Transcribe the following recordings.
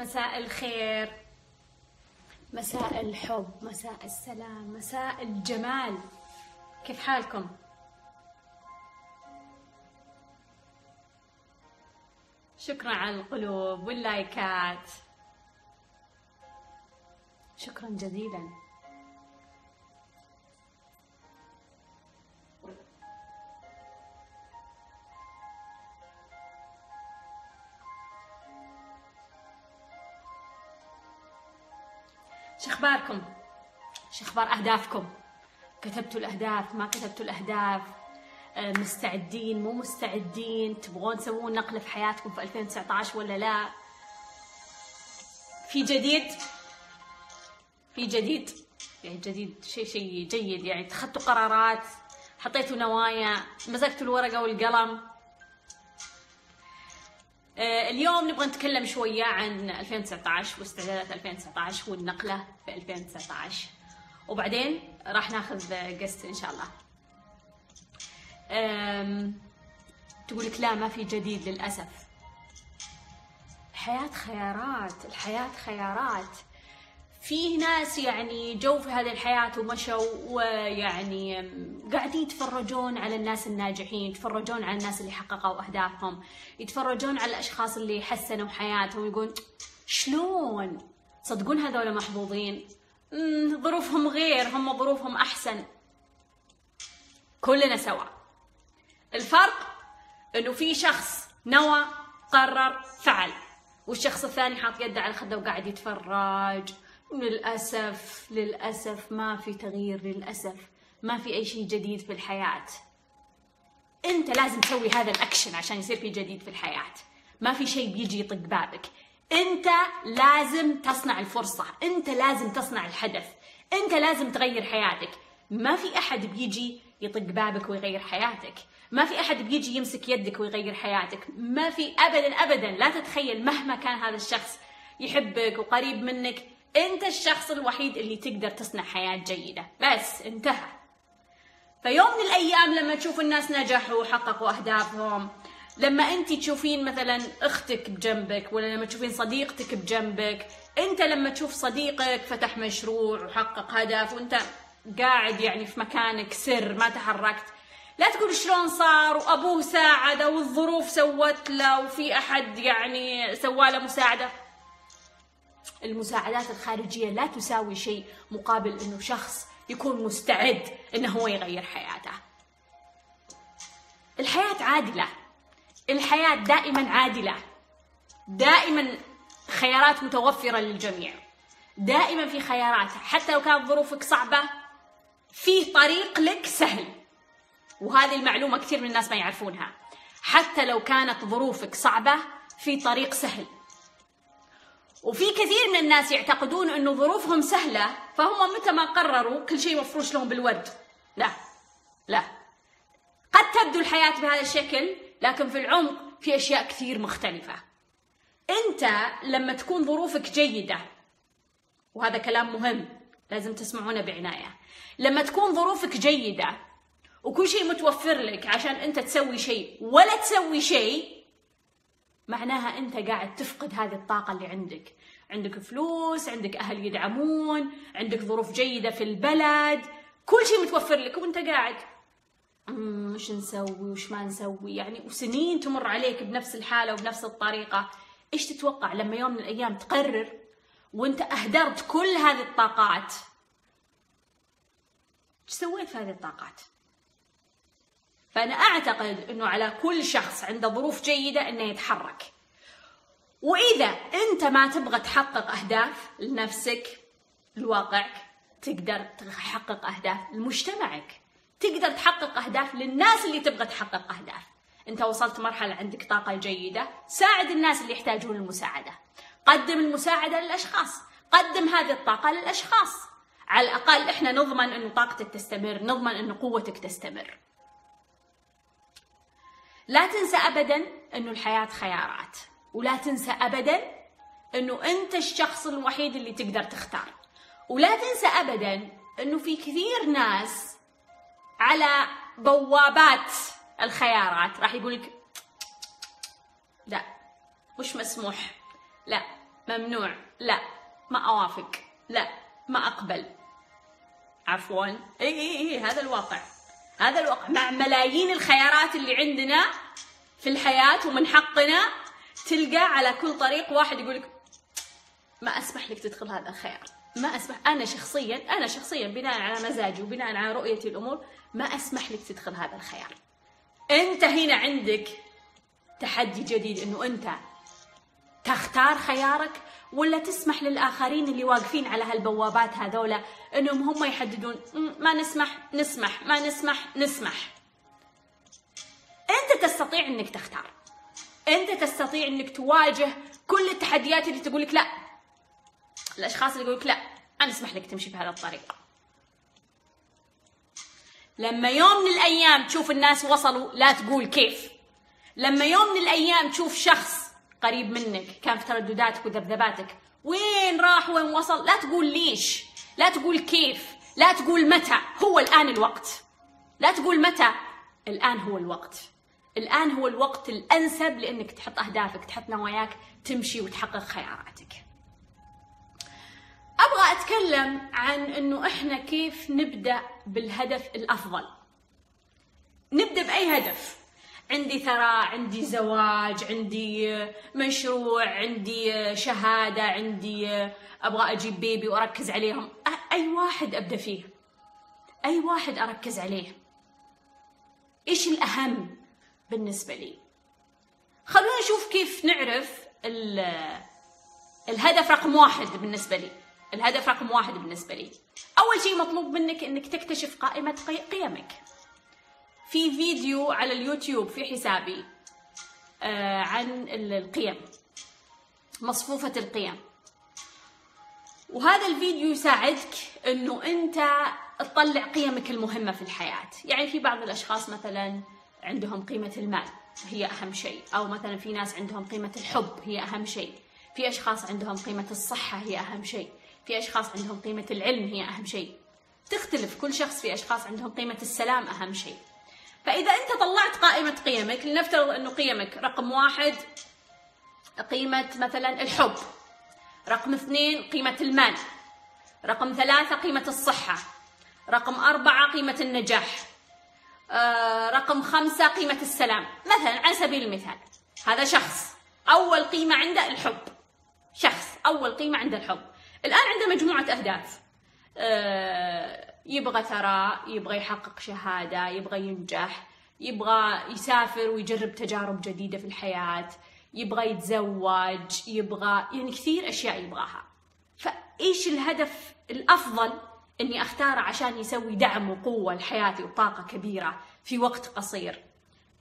مساء الخير. مساء الحب مساء السلام مساء الجمال. كيف حالكم؟ شكرا على القلوب واللايكات. شكرا جزيلا. أخباركم؟ شو أخبار أهدافكم؟ كتبتوا الأهداف ما كتبتوا الأهداف؟ آه، مستعدين مو مستعدين؟ تبغون تسوون نقله في حياتكم في 2019 ولا لا؟ في جديد؟ في جديد؟ يعني جديد شيء شيء جيد يعني. اتخذتوا قرارات حطيتوا نوايا مسكتوا الورقة والقلم. اليوم نبغى نتكلم شوية عن 2019 واستعدادات 2019 والنقلة في 2019 وبعدين راح ناخذ قست إن شاء الله. تقول لك لا ما في جديد للأسف. الحياة خيارات الحياة خيارات. فيه ناس يعني جو في هذه الحياة ومشوا ويعني قاعدين يتفرجون على الناس الناجحين يتفرجون على الناس اللي حققوا أهدافهم يتفرجون على الأشخاص اللي حسنوا حياتهم ويقول شلون؟ تصدقون هذول محظوظين؟ ظروفهم غير هم ظروفهم أحسن. كلنا سوا. الفرق إنه في شخص نوى قرر فعل والشخص الثاني حاط يده على خده وقاعد يتفرج. للأسف للأسف ما في تغيير للأسف ما في أي شيء جديد في الحياة. أنت لازم تسوي هذا الأكشن عشان يصير في جديد في الحياة. ما في شيء بيجي يطق بابك. أنت لازم تصنع الفرصة. أنت لازم تصنع الهدف. أنت لازم تغير حياتك. ما في أحد بيجي يطق بابك ويغير حياتك. ما في أحد بيجي يمسك يدك ويغير حياتك. ما في أبدا أبدا. لا تتخيل مهما كان هذا الشخص يحبك وقريب منك. انت الشخص الوحيد اللي تقدر تصنع حياة جيدة. بس انتهى. فيوم من الأيام لما تشوف الناس نجحوا وحققوا أهدافهم لما انت تشوفين مثلا أختك بجنبك ولا لما تشوفين صديقتك بجنبك انت لما تشوف صديقك فتح مشروع وحقق هدف وانت قاعد يعني في مكانك سر ما تحركت لا تقول شلون صار وأبوه ساعده والظروف سوت له وفي أحد يعني سواله مساعدة. المساعدات الخارجية لا تساوي شيء مقابل أنه شخص يكون مستعد أنه هو يغير حياته. الحياة عادلة. الحياة دائما عادلة. دائما خيارات متوفرة للجميع. دائما في خيارات. حتى لو كانت ظروفك صعبة فيه طريق لك سهل. وهذه المعلومة كثير من الناس ما يعرفونها. حتى لو كانت ظروفك صعبة في طريق سهل. وفي كثير من الناس يعتقدون انه ظروفهم سهلة فهم متى ما قرروا كل شيء مفروش لهم بالورد لا لا. قد تبدو الحياة بهذا الشكل لكن في العمق في أشياء كثير مختلفة. أنت لما تكون ظروفك جيدة وهذا كلام مهم لازم تسمعونه بعناية. لما تكون ظروفك جيدة وكل شيء متوفر لك عشان أنت تسوي شيء ولا تسوي شيء معناها أنت قاعد تفقد هذه الطاقة اللي عندك. عندك فلوس عندك أهل يدعمون عندك ظروف جيدة في البلد. كل شيء متوفر لك وأنت قاعد. وش نسوي وش ما نسوي؟ يعني وسنين تمر عليك بنفس الحالة وبنفس الطريقة. إيش تتوقع لما يوم من الأيام تقرر وأنت أهدرت كل هذه الطاقات؟ إيش سويت في هذه الطاقات؟ فأنا أعتقد أنه على كل شخص عنده ظروف جيدة أنه يتحرك. وإذا أنت ما تبغى تحقق أهداف لنفسك لواقعك تقدر تحقق أهداف لمجتمعك. تقدر تحقق أهداف للناس اللي تبغى تحقق أهداف. أنت وصلت مرحلة عندك طاقة جيدة ساعد الناس اللي يحتاجون المساعدة. قدم المساعدة للأشخاص. قدم هذه الطاقة للأشخاص. على الأقل إحنا نضمن أنه طاقتك تستمر نضمن أنه قوتك تستمر. لا تنسى ابدا انه الحياة خيارات ولا تنسى ابدا انه أنت الشخص الوحيد اللي تقدر تختار. ولا تنسى ابدا انه في كثير ناس على بوابات الخيارات راح يقول لك لا مش مسموح لا ممنوع لا ما أوافق لا ما أقبل. عفوا. اي اي اي هذا الواقع. هذا الواقع مع ملايين الخيارات اللي عندنا في الحياة ومن حقنا تلقى على كل طريق واحد يقول لك ما أسمح لك تدخل هذا الخيار. ما أسمح أنا شخصيا أنا شخصيا بناء على مزاجي وبناء على رؤيتي الأمور ما أسمح لك تدخل هذا الخيار. أنت هنا عندك تحدي جديد إنه أنت تختار خيارك ولا تسمح للآخرين اللي واقفين على هالبوابات هذولا إنهم هم يحددون ما نسمح نسمح ما نسمح نسمح. أنت تستطيع إنك تختار. أنت تستطيع إنك تواجه كل التحديات اللي تقول لك لا. الأشخاص اللي يقول لك لا أنا اسمح لك تمشي بهذا الطريقة لما يوم من الأيام تشوف الناس وصلوا لا تقول كيف. لما يوم من الأيام تشوف شخص قريب منك كان في تردداتك وذبذباتك وين راح وين وصل؟ لا تقول ليش. لا تقول كيف. لا تقول متى. هو الآن الوقت. لا تقول متى. الآن هو الوقت. الآن هو الوقت الأنسب لأنك تحط أهدافك تحط نواياك تمشي وتحقق خياراتك. أبغى أتكلم عن إنه إحنا كيف نبدأ بالهدف الأفضل. نبدأ بأي هدف؟ عندي ثراء عندي زواج عندي مشروع عندي شهادة عندي أبغى أجيب بيبي وأركز عليهم. أي واحد أبدأ فيه. أي واحد أركز عليه. إيش الأهم بالنسبة لي؟ خلونا نشوف كيف نعرف الهدف رقم واحد بالنسبة لي. الهدف رقم واحد بالنسبة لي. أول شيء مطلوب منك أنك تكتشف قائمة قيمك. في فيديو على اليوتيوب في حسابي آه عن القيم مصفوفة القيم. وهذا الفيديو يساعدك أنه أنت تطلع قيمك المهمة في الحياة. يعني في بعض الأشخاص مثلا عندهم قيمة المال هي أهم شيء. أو مثلا في ناس عندهم قيمة الحب هي أهم شيء. في أشخاص عندهم قيمة الصحة هي أهم شيء. في أشخاص عندهم قيمة العلم هي أهم شيء. تختلف كل شخص في أشخاص عندهم قيمة السلام أهم شيء. فإذا أنت طلعت قائمة قيمك لنفترض أنه قيمك رقم واحد قيمة مثلا الحب رقم اثنين قيمة المال رقم ثلاثة قيمة الصحة رقم أربعة قيمة النجاح آه، رقم خمسة قيمة السلام. مثلا على سبيل المثال هذا شخص أول قيمة عنده الحب. شخص أول قيمة عنده الحب. الآن عنده مجموعة أهداف. آه، يبغى ثراء يبغى يحقق شهادة يبغى ينجح يبغى يسافر ويجرب تجارب جديدة في الحياة يبغى يتزوج يبغى يعني كثير أشياء يبغاها. فإيش الهدف الأفضل إني أختاره عشان يسوي دعم وقوة لحياتي وطاقة كبيرة في وقت قصير؟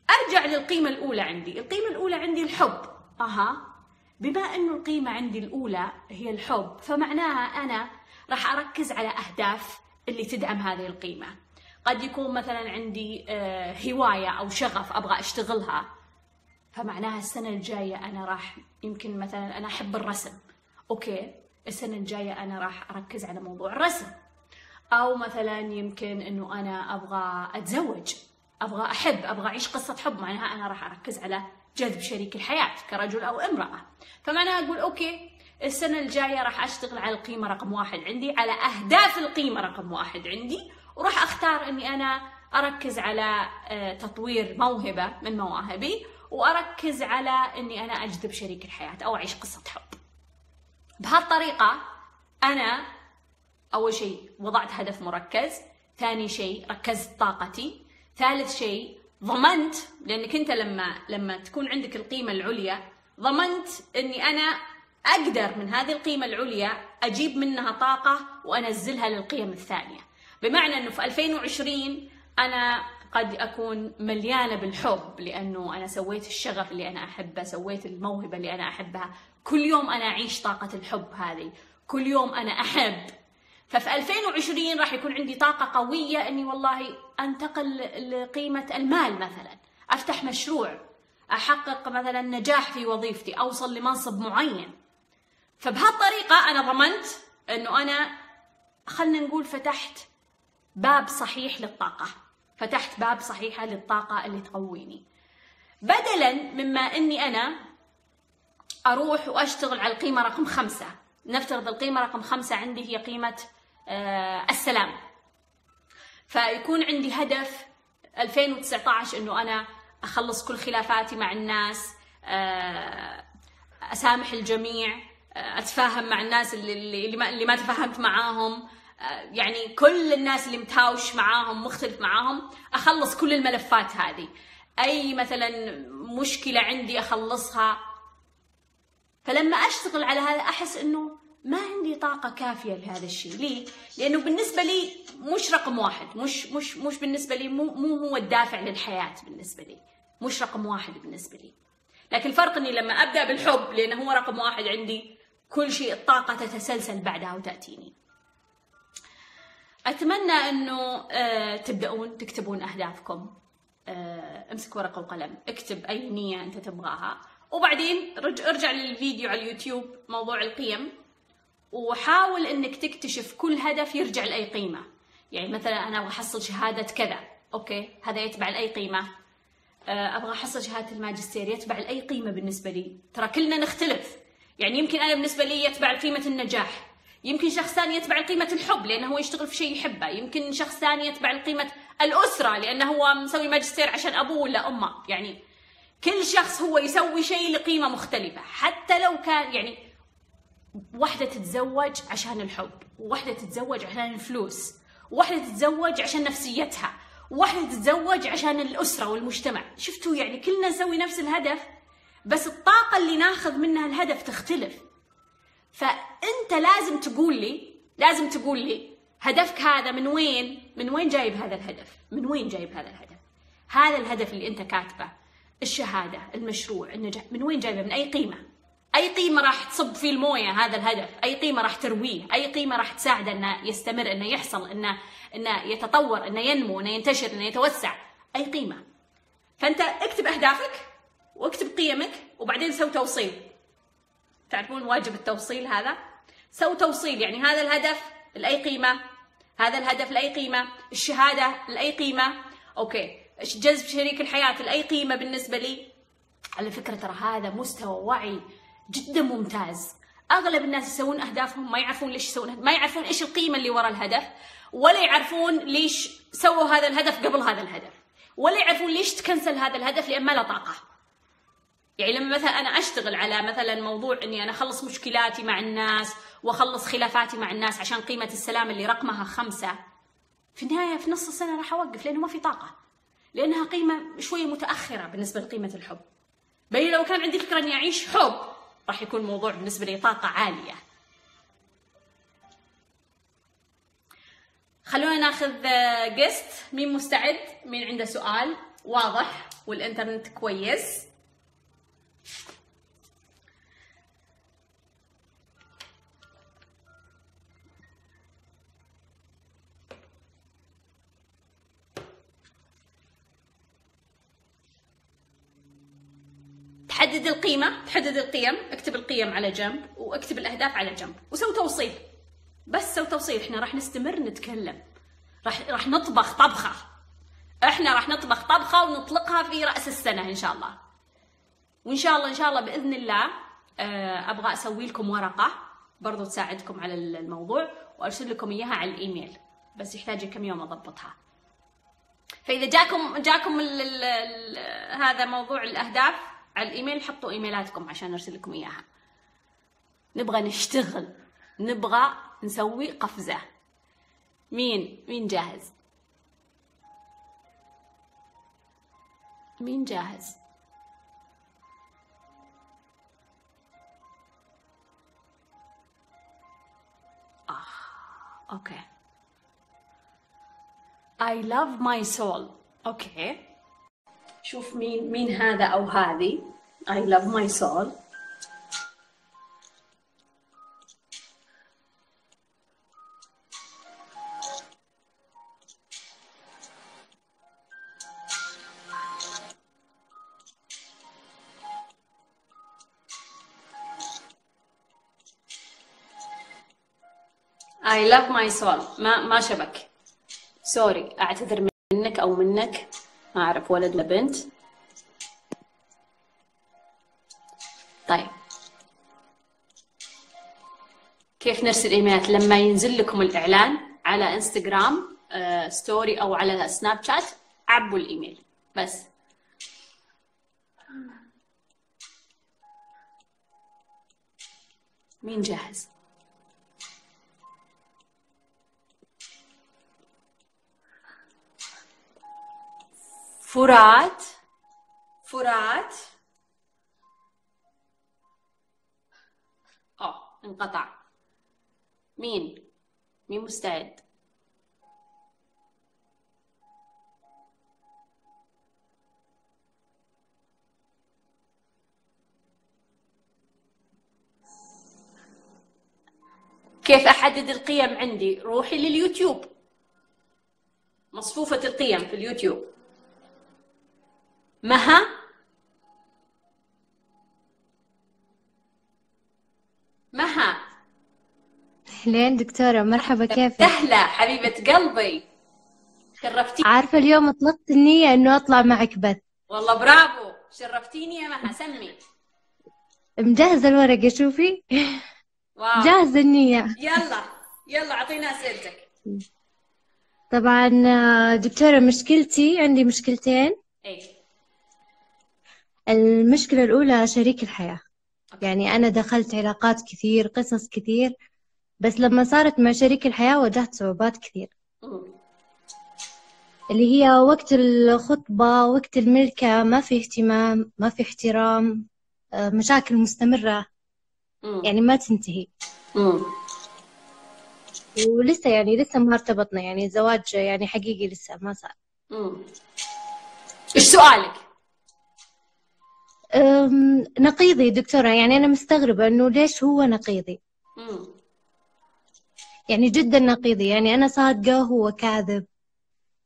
أرجع للقيمة الأولى عندي. القيمة الأولى عندي الحب. أها. بما أنه القيمة عندي الأولى هي الحب فمعناها أنا راح أركز على أهداف اللي تدعم هذه القيمة. قد يكون مثلا عندي آه، هواية أو شغف أبغى أشتغلها فمعناها السنة الجاية أنا راح يمكن مثلا أنا أحب الرسم. أوكي السنة الجاية أنا راح أركز على موضوع الرسم. أو مثلا يمكن أنه أنا أبغى أتزوج أبغى أحب أبغى أعيش قصة حب معناها أنا راح أركز على جذب شريك الحياة كرجل أو امرأة. فمعناها أقول أوكي السنة الجاية راح أشتغل على القيمة رقم واحد عندي على أهداف القيمة رقم واحد عندي وراح أختار أني أنا أركز على آه، تطوير موهبة من مواهبي وأركز على أني أنا أجذب شريك الحياة أو أعيش قصة حب. بهالطريقة أنا أول شيء وضعت هدف مركز ثاني شيء ركزت طاقتي ثالث شيء ضمنت لأنك أنت لما لما تكون عندك القيمة العليا ضمنت إني أنا أقدر من هذه القيمة العليا أجيب منها طاقة وأنزلها للقيم الثانية. بمعنى إنه في 2020 أنا قد أكون مليانة بالحب لأنه أنا سويت الشغف اللي أنا أحبه سويت الموهبة اللي أنا أحبها. كل يوم أنا أعيش طاقة الحب هذه. كل يوم أنا أحب. ففي 2020 راح يكون عندي طاقة قوية إني والله أنتقل لقيمة المال مثلا. أفتح مشروع. أحقق مثلا نجاح في وظيفتي. أوصل لمنصب معين. فبهالطريقة أنا ضمنت إنه أنا خلنا نقول فتحت باب صحيح للطاقة. فتحت باب صحيحة للطاقة اللي تقويني. بدلا مما إني أنا أروح وأشتغل على القيمة رقم خمسة. نفترض القيمة رقم خمسة عندي هي قيمة آه، السلام. فيكون عندي هدف 2019 إنه أنا أخلص كل خلافاتي مع الناس آه، أسامح الجميع. أتفاهم مع الناس اللي اللي ما, اللي ما تفاهمت معاهم. يعني كل الناس اللي متهاوش معاهم مختلف معاهم أخلص كل الملفات هذه. أي مثلا مشكلة عندي أخلصها. فلما أشتغل على هذا أحس إنه ما عندي طاقة كافية لهذا الشيء، ليه؟ لأنه بالنسبة لي مش رقم واحد، مش مش مش بالنسبة لي مو مو هو الدافع للحياة بالنسبة لي، مش رقم واحد بالنسبة لي. لكن الفرق إني لما أبدأ بالحب لأنه هو رقم واحد عندي كل شيء الطاقة تتسلسل بعدها وتأتيني. أتمنى أنه آه، تبدأون تكتبون أهدافكم. آه، امسك ورقة وقلم اكتب أي نية أنت تبغاها. وبعدين ارجع للفيديو على اليوتيوب موضوع القيم. وحاول إنك تكتشف كل هدف يرجع لأي قيمة. يعني مثلا أنا أبغى أحصل شهادة كذا. أوكي هذا يتبع لأي قيمة. آه، أبغى أحصل شهادة الماجستير يتبع لأي قيمة بالنسبة لي. ترى كلنا نختلف. يعني يمكن أنا بالنسبة لي يتبع قيمة النجاح. يمكن شخص ثاني يتبع قيمة الحب لأنه هو يشتغل في شيء يحبه. يمكن شخص ثاني يتبع قيمة الأسرة لأنه هو مسوي ماجستير عشان أبوه ولا أمه. يعني كل شخص هو يسوي شيء لقيمة مختلفة. حتى لو كان يعني واحدة تتزوج عشان الحب وواحدة تتزوج عشان الفلوس وواحدة تتزوج عشان نفسيتها وواحدة تتزوج عشان الأسرة والمجتمع. شفتوا يعني كلنا نسوي نفس الهدف؟ بس الطاقة اللي ناخذ منها الهدف تختلف. فأنت لازم تقول لي لازم تقول لي هدفك هذا من وين؟ من وين جايب هذا الهدف؟ من وين جايب هذا الهدف؟ هذا الهدف اللي أنت كاتبه الشهادة المشروع النجاح من وين جايبه؟ من أي قيمة؟ أي قيمة راح تصب فيه الموية هذا الهدف؟ أي قيمة راح ترويه؟ أي قيمة راح تساعده أنه يستمر أنه يحصل أنه أنه يتطور أنه ينمو أنه ينتشر أنه يتوسع؟ أي قيمة؟ فأنت اكتب أهدافك واكتب قيمك وبعدين سوي توصيل. تعرفون واجب التوصيل هذا؟ سوي توصيل يعني هذا الهدف لأي قيمة؟ هذا الهدف لأي قيمة؟ الشهادة لأي قيمة؟ okay. جذب شريك الحياة لأي قيمة بالنسبة لي؟ على فكرة ترى هذا مستوى وعي جدا ممتاز. أغلب الناس يسوون أهدافهم ما يعرفون ليش يسوون ما يعرفون إيش القيمة اللي وراء الهدف ولا يعرفون ليش سووا هذا الهدف قبل هذا الهدف ولا يعرفون ليش تكنسل هذا الهدف لأن ما له طاقة. يعني لما مثلا أنا أشتغل على مثلا موضوع إني أنا أخلص مشكلاتي مع الناس وأخلص خلافاتي مع الناس عشان قيمة السلام اللي رقمها خمسة في النهاية في نص السنة راح أوقف لأنه ما في طاقة لأنها قيمة شوية متأخرة بالنسبة لقيمة الحب. بينما لو كان عندي فكرة إني أعيش حب راح يكون الموضوع بالنسبة لي طاقة عالية. خلونا ناخذ جست مين مستعد؟ مين عنده سؤال؟ واضح والإنترنت كويس. حدد القيمة تحدد القيم اكتب القيم على جنب واكتب الأهداف على جنب وسوي توصيل. بس سوي توصيل إحنا راح نستمر نتكلم. راح راح نطبخ طبخة. إحنا راح نطبخ طبخة ونطلقها في رأس السنة إن شاء الله. وإن شاء الله إن شاء الله بإذن الله آه، أبغى أسوي لكم ورقة برضو تساعدكم على الموضوع وأرسل لكم إياها على الإيميل. بس يحتاج كم يوم أضبطها. فإذا جاكم جاكم ال ال ال هذا موضوع الأهداف على الإيميل حطوا إيميلاتكم عشان أرسل لكم إياها. نبغى نشتغل. نبغى نسوي قفزة. مين؟ مين جاهز؟ مين جاهز؟ آه okay. I love my soul. okay. شوف مين مين هذا أو هذه. I love my soul. I love my soul. ما ما شبك. سوري أعتذر منك أو منك. ما أعرف ولد ولا بنت. طيب. كيف نرسل إيميلات؟ لما ينزل لكم الإعلان على إنستغرام آه، ستوري أو على سناب شات عبوا الإيميل. بس. مين جاهز؟ فرات. فرات. آه انقطع. مين مين مستعد. كيف أحدد القيم عندي؟ روحي لليوتيوب. مصفوفة القيم في اليوتيوب. مها؟ مها. أهلين دكتورة مرحبا كيفك؟ سهلة حبيبة قلبي. شرفتيني. عارفة اليوم أطلقت النية إنه أطلع معك بث. والله برافو. شرفتيني يا مها سمي. مجهزة الورقة شوفي. واو. جاهزة النية. يلا يلا أعطينا أسئلتك. طبعا دكتورة مشكلتي عندي مشكلتين. إيه. المشكلة الأولى شريك الحياة يعني أنا دخلت علاقات كثير قصص كثير بس لما صارت مع شريك الحياة واجهت صعوبات كثير. اللي هي وقت الخطبة وقت الملكة ما في اهتمام ما في احترام آه، مشاكل مستمرة. يعني ما تنتهي. ولسه يعني لسه ما ارتبطنا يعني الزواج يعني حقيقي لسه ما صار. إيش سؤالك؟ نقيضي دكتورة. يعني أنا مستغربة إنه ليش هو نقيضي؟ مم. يعني جدا نقيضي. يعني أنا صادقة هو كاذب.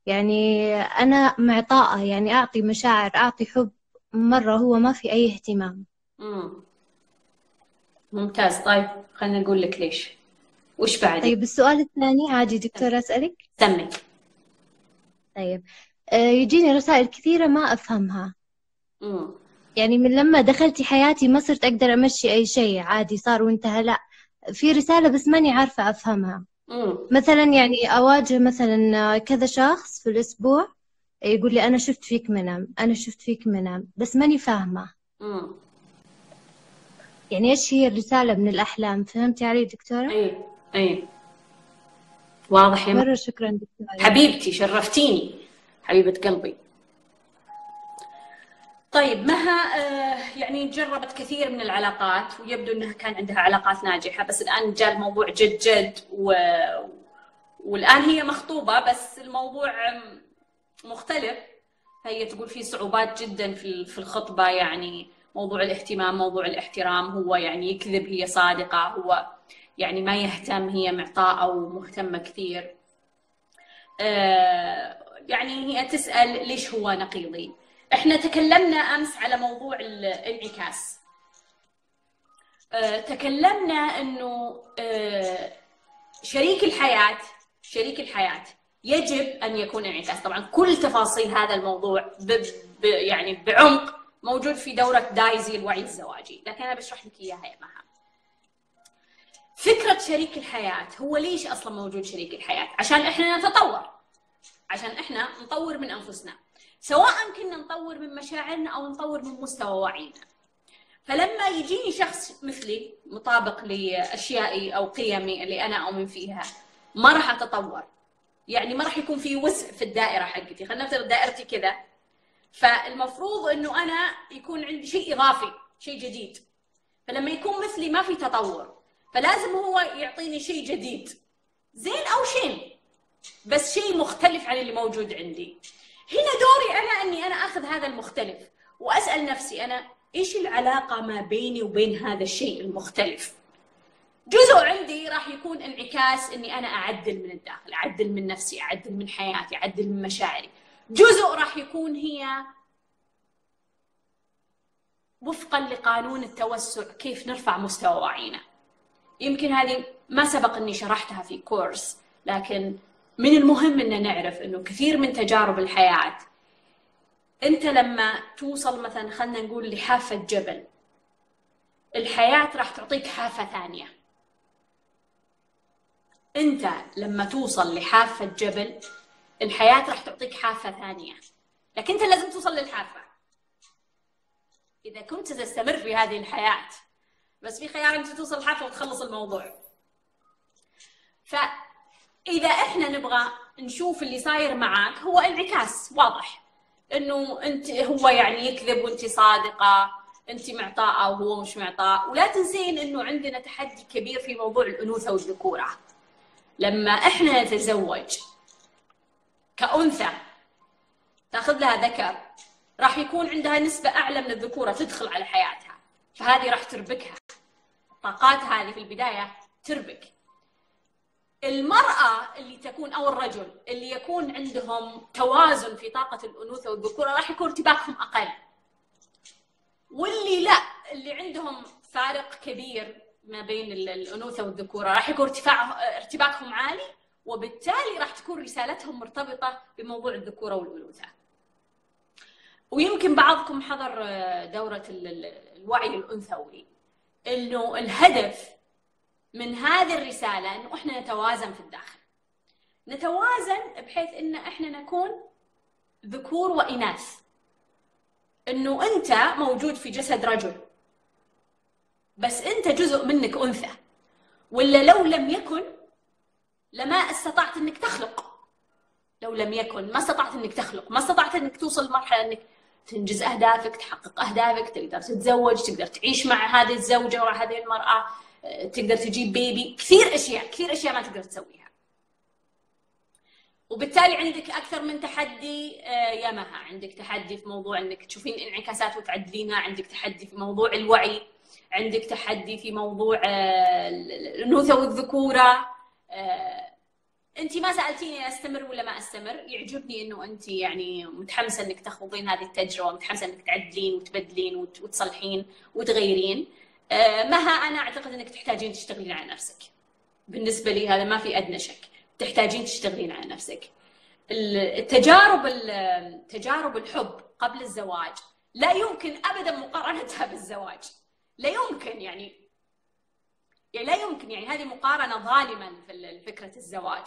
يعني أنا معطاءة. يعني أعطي مشاعر أعطي حب. مرة هو ما في أي اهتمام. مم. ممتاز. طيب خلينا نقول لك ليش. وش بعد؟ طيب السؤال الثاني عادي دكتورة أسألك. سمي طيب. أه، يجيني رسائل كثيرة ما أفهمها. مم. يعني من لما دخلتي حياتي ما صرت أقدر أمشي أي شيء عادي صار وانتهى. لا في رسالة بس ماني عارفة أفهمها. مم. مثلا يعني أواجه مثلا كذا شخص في الأسبوع يقول لي أنا شفت فيك منام أنا شفت فيك منام بس ماني فاهمة. مم. يعني إيش هي الرسالة من الأحلام؟ فهمتي علي دكتورة؟ أي أي. واضح يا مرة شكرا دكتورة. حبيبتي شرفتيني. حبيبة قلبي. طيب مها آه، يعني جربت كثير من العلاقات ويبدو إنها كان عندها علاقات ناجحة بس الآن جاء الموضوع جد جد و... والآن هي مخطوبة بس الموضوع مختلف. هي تقول في صعوبات جدا في في الخطبة يعني موضوع الاهتمام موضوع الاحترام هو يعني يكذب هي صادقة هو يعني ما يهتم هي معطاء أو مهتمة كثير. آه، يعني هي تسأل ليش هو نقيضي؟ إحنا تكلمنا أمس على موضوع الانعكاس. آه، تكلمنا إنه آه، شريك الحياة شريك الحياة يجب أن يكون انعكاس. طبعا كل تفاصيل هذا الموضوع ب... ب... يعني بعمق موجود في دورة دايزي الوعي الزواجي. لكن أنا بشرح لك إياها يا مها. فكرة شريك الحياة هو ليش أصلا موجود شريك الحياة؟ عشان إحنا نتطور. عشان إحنا نطور من أنفسنا. سواء كنا نطور من مشاعرنا أو نطور من مستوى وعينا. فلما يجيني شخص مثلي مطابق لأشيائي أو قيمي اللي أنا أؤمن فيها ما راح أتطور. يعني ما راح يكون في وسع في الدائرة حقتي. خلينا نفترض دائرتي كذا. فالمفروض إنه أنا يكون عندي شيء إضافي شيء جديد. فلما يكون مثلي ما في تطور. فلازم هو يعطيني شيء جديد. زين أو شين. بس شيء مختلف عن اللي موجود عندي. هنا دوري أنا أني أنا أخذ هذا المختلف وأسأل نفسي أنا إيش العلاقة ما بيني وبين هذا الشيء المختلف؟ جزء عندي راح يكون انعكاس أني أنا أعدل من الداخل أعدل من نفسي أعدل من حياتي أعدل من مشاعري. جزء راح يكون هي وفقا لقانون التوسع كيف نرفع مستوى وعينا. يمكن هذه ما سبق أني شرحتها في كورس لكن من المهم ان نعرف إنه كثير من تجارب الحياة. أنت لما توصل مثلا خلينا نقول لحافة جبل الحياة راح تعطيك حافة ثانية. أنت لما توصل لحافة جبل الحياة راح تعطيك حافة ثانية. لكن أنت لازم توصل للحافة. إذا كنت تستمر في هذه الحياة بس في خيار أنت توصل الحافه وتخلص الموضوع. فاذا إحنا نبغى نشوف اللي صاير معاك هو انعكاس واضح. إنه أنت هو يعني يكذب وأنت صادقة أنت معطاءه وهو مش معطاء. ولا تنسين إنه عندنا تحدي كبير في موضوع الأنوثة والذكورة. لما إحنا نتزوج كأنثى تأخذ لها ذكر راح يكون عندها نسبة أعلى من الذكورة تدخل على حياتها. فهذه راح تربكها. الطاقات هذه في البداية تربك. المرأة اللي تكون أو الرجل اللي يكون عندهم توازن في طاقة الأنوثة والذكورة راح يكون ارتباكهم أقل. واللي لا اللي عندهم فارق كبير ما بين الأنوثة والذكورة راح يكون ارتفاع ارتباكهم عالي وبالتالي راح تكون رسالتهم مرتبطة بموضوع الذكورة والأنوثة. ويمكن بعضكم حضر دورة الوعي الأنثوي إنه الهدف من هذه الرسالة إنه إحنا نتوازن في الداخل. نتوازن بحيث إن إحنا نكون ذكور وإناث. إنه أنت موجود في جسد رجل بس أنت جزء منك أنثى ولا لو لم يكن لما استطعت إنك تخلق. لو لم يكن ما استطعت إنك تخلق ما استطعت إنك توصل لمرحلة إنك تنجز أهدافك تحقق أهدافك تقدر تتزوج تقدر تعيش مع هذه الزوجة أو هذه المرأة. تقدر تجيب بيبي كثير أشياء كثير أشياء ما تقدر تسويها. وبالتالي عندك أكثر من تحدي يا مها عندك تحدي في موضوع إنك تشوفين انعكاسات وتعدلينها عندك تحدي في موضوع الوعي عندك تحدي في موضوع الأنوثة والذكورة. انت ما سألتيني أستمر ولا ما أستمر. يعجبني إنه انت يعني متحمسة إنك تخوضين هذه التجربة متحمسة إنك تعدلين وتبدلين وتصلحين وتغيرين. مها أنا أعتقد إنك تحتاجين تشتغلين على نفسك. بالنسبة لي هذا ما في أدنى شك. تحتاجين تشتغلين على نفسك. التجارب تجارب الحب قبل الزواج لا يمكن ابدا مقارنتها بالزواج. لا يمكن يعني يعني لا يمكن يعني هذه مقارنة ظالمه في فكره الزواج.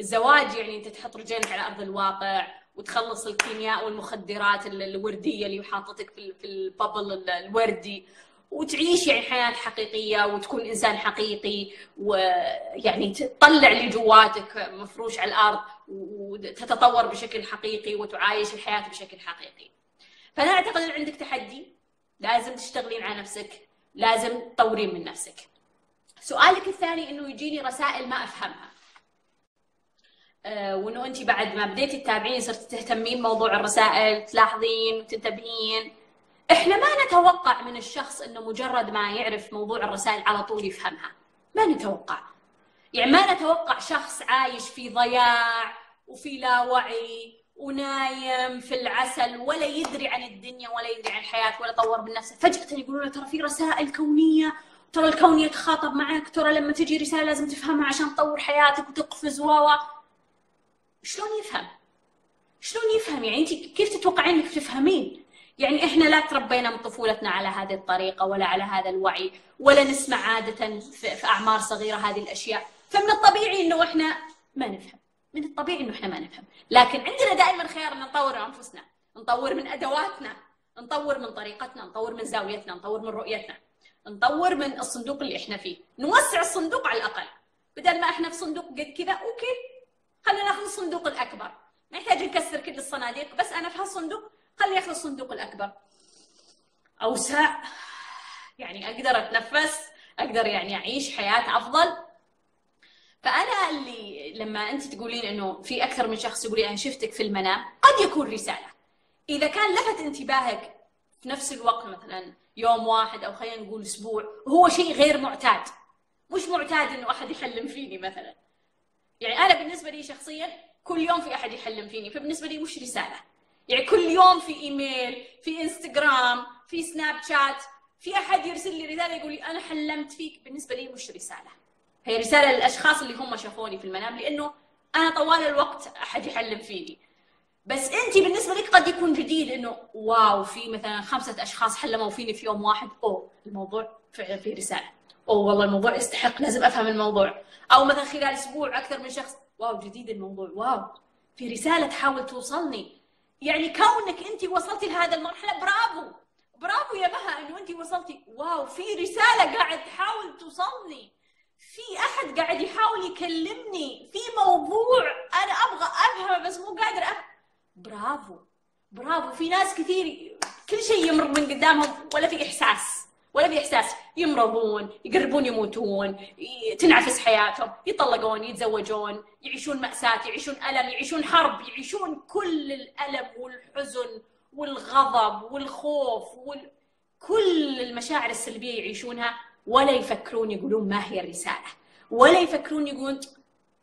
الزواج يعني أنت تحط رجلك على أرض الواقع وتخلص الكيمياء والمخدرات الوردية اللي حاطتك في البابل الوردي. وتعيش يعني حياة حقيقية وتكون إنسان حقيقي ويعني تطلع اللي جواتك مفروش على الأرض وتتطور بشكل حقيقي وتعايش الحياة بشكل حقيقي. فأنا أعتقد أن عندك تحدي لازم تشتغلين على نفسك لازم تطورين من نفسك. سؤالك الثاني إنه يجيني رسائل ما أفهمها. أه وإنه انت بعد ما بديتي تتابعين صرت تهتمين بموضوع الرسائل تلاحظين وتنتبهين إحنا ما نتوقع من الشخص إنه مجرد ما يعرف موضوع الرسائل على طول يفهمها. ما نتوقع. يعني ما نتوقع شخص عايش في ضياع وفي لا وعي ونايم في العسل ولا يدري عن الدنيا ولا يدري عن الحياة ولا طور من نفسه فجأة يقولون له ترى في رسائل كونية. ترى الكون يتخاطب معك. ترى لما تجي رسالة لازم تفهمها عشان تطور حياتك وتقفز و شلون يفهم؟ شلون يفهم؟ يعني أنت كيف تتوقعين إنك تفهمين؟ يعني إحنا لا تربينا من طفولتنا على هذه الطريقة ولا على هذا الوعي ولا نسمع عادة في أعمار صغيرة هذه الأشياء. فمن الطبيعي إنه إحنا ما نفهم. من الطبيعي إنه إحنا ما نفهم. لكن عندنا دائما خيار إن نطور أنفسنا نطور من أدواتنا نطور من طريقتنا نطور من زاويتنا نطور من رؤيتنا نطور من الصندوق اللي إحنا فيه. نوسع الصندوق على الأقل. بدل ما إحنا في صندوق قد كذا أوكي خلينا ناخذ الصندوق الأكبر. ما يحتاج نكسر كل الصناديق بس أنا في هالصندوق خلي ياخذ الصندوق الأكبر؟ أوسع. يعني أقدر أتنفس أقدر يعني أعيش حياة أفضل. فأنا اللي لما أنت تقولين إنه في أكثر من شخص يقول أنا شفتك في المنام قد يكون رسالة. إذا كان لفت انتباهك في نفس الوقت مثلا يوم واحد أو خلينا نقول أسبوع وهو شيء غير معتاد. مش معتاد إنه أحد يحلم فيني مثلا. يعني أنا بالنسبة لي شخصيا كل يوم في أحد يحلم فيني فبالنسبة لي مش رسالة. يعني كل يوم في إيميل في إنستغرام في سناب شات في أحد يرسل لي رسالة يقول لي أنا حلمت فيك بالنسبة لي مش رسالة. هي رسالة للأشخاص اللي هم شافوني في المنام لأنه أنا طوال الوقت أحد يحلم فيني. بس انت بالنسبة لك قد يكون جديد إنه wow في مثلا خمسة أشخاص حلموا فيني في يوم واحد أوه الموضوع فعلا فيه رسالة. أو والله الموضوع يستحق لازم أفهم الموضوع. أو مثلا خلال أسبوع أكثر من شخص wow جديد الموضوع wow في رسالة تحاول توصلني. يعني كونك أنت وصلتي لهذا المرحلة برافو. برافو يا مها إنه انت وصلتي. wow في رسالة قاعد تحاول توصلني. في أحد قاعد يحاول يكلمني. في موضوع أنا أبغى أفهمه بس مو قادر افهم برافو. برافو. في ناس كثير كل شيء يمر من قدامهم ولا في إحساس. ولا في احساس يمرضون يقربون يموتون تنعفس حياتهم يطلقون يتزوجون يعيشون مأساة يعيشون ألم يعيشون حرب يعيشون كل الألم والحزن والغضب والخوف وال... كل المشاعر السلبية يعيشونها ولا يفكرون يقولون ما هي الرسالة ولا يفكرون يقولون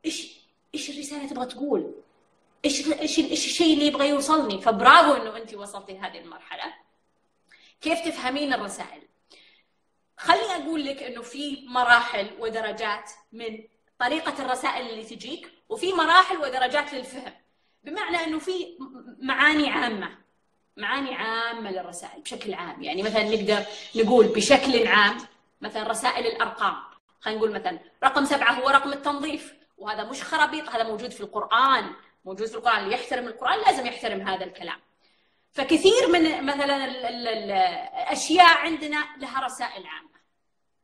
إيش إيش الرسالة تبغى تقول؟ إيش إيش إيش الشيء اللي يبغى يوصلني؟ فبرافو إنه انت وصلتي لهذه المرحلة. كيف تفهمين الرسائل؟ خليني أقول لك إنه في مراحل ودرجات من طريقة الرسائل اللي تجيك وفي مراحل ودرجات للفهم. بمعنى إنه في معاني عامة معاني عامة للرسائل بشكل عام. يعني مثلا نقدر نقول بشكل عام مثلا رسائل الأرقام. خلينا نقول مثلا رقم سبعة هو رقم التنظيف وهذا مش خرابيط هذا موجود في القرآن موجود في القرآن. اللي يحترم القرآن لازم يحترم هذا الكلام. فكثير من مثلا الأشياء عندنا لها رسائل عامة.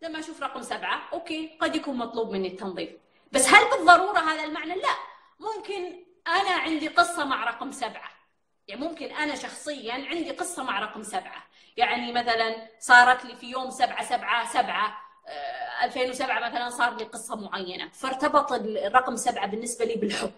لما أشوف رقم سبعة أوكي قد يكون مطلوب مني التنظيف. بس هل بالضرورة هذا المعنى؟ لا. ممكن أنا عندي قصة مع رقم سبعة. يعني ممكن أنا شخصيا عندي قصة مع رقم سبعة. يعني مثلا صارت لي في يوم سبعة سبعة سبعة 2007 آه، مثلا صار لي قصة معينة. فارتبط الرقم سبعة بالنسبة لي بالحب.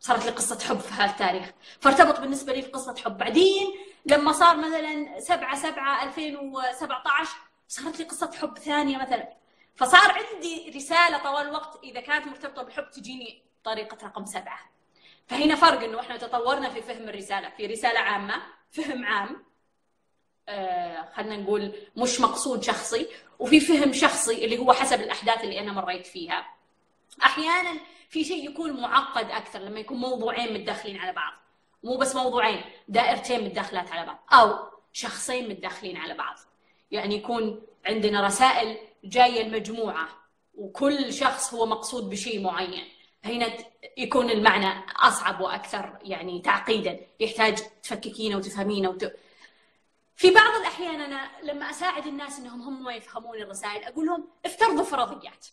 صارت لي قصة حب في هذا التاريخ فارتبط بالنسبة لي في قصة حب. بعدين لما صار مثلا 7 7 2017 صارت لي قصة حب ثانية مثلا. فصار عندي رسالة طوال الوقت إذا كانت مرتبطة بحب تجيني طريقة رقم سبعة. فهنا فرق إنه إحنا تطورنا في فهم الرسالة في رسالة عامة فهم عام. آه خلينا نقول مش مقصود شخصي وفي فهم شخصي اللي هو حسب الأحداث اللي أنا مريت فيها. أحيانا في شيء يكون معقد أكثر لما يكون موضوعين متداخلين على بعض. مو بس موضوعين دائرتين متداخلات على بعض أو شخصين متداخلين على بعض. يعني يكون عندنا رسائل جاية المجموعة وكل شخص هو مقصود بشيء معين. هنا يكون المعنى أصعب وأكثر يعني تعقيدا. يحتاج تفككينه وتفهمينه وت... في بعض الأحيان أنا لما أساعد الناس إنهم هم يفهمون الرسائل أقول لهم افترضوا فرضيات.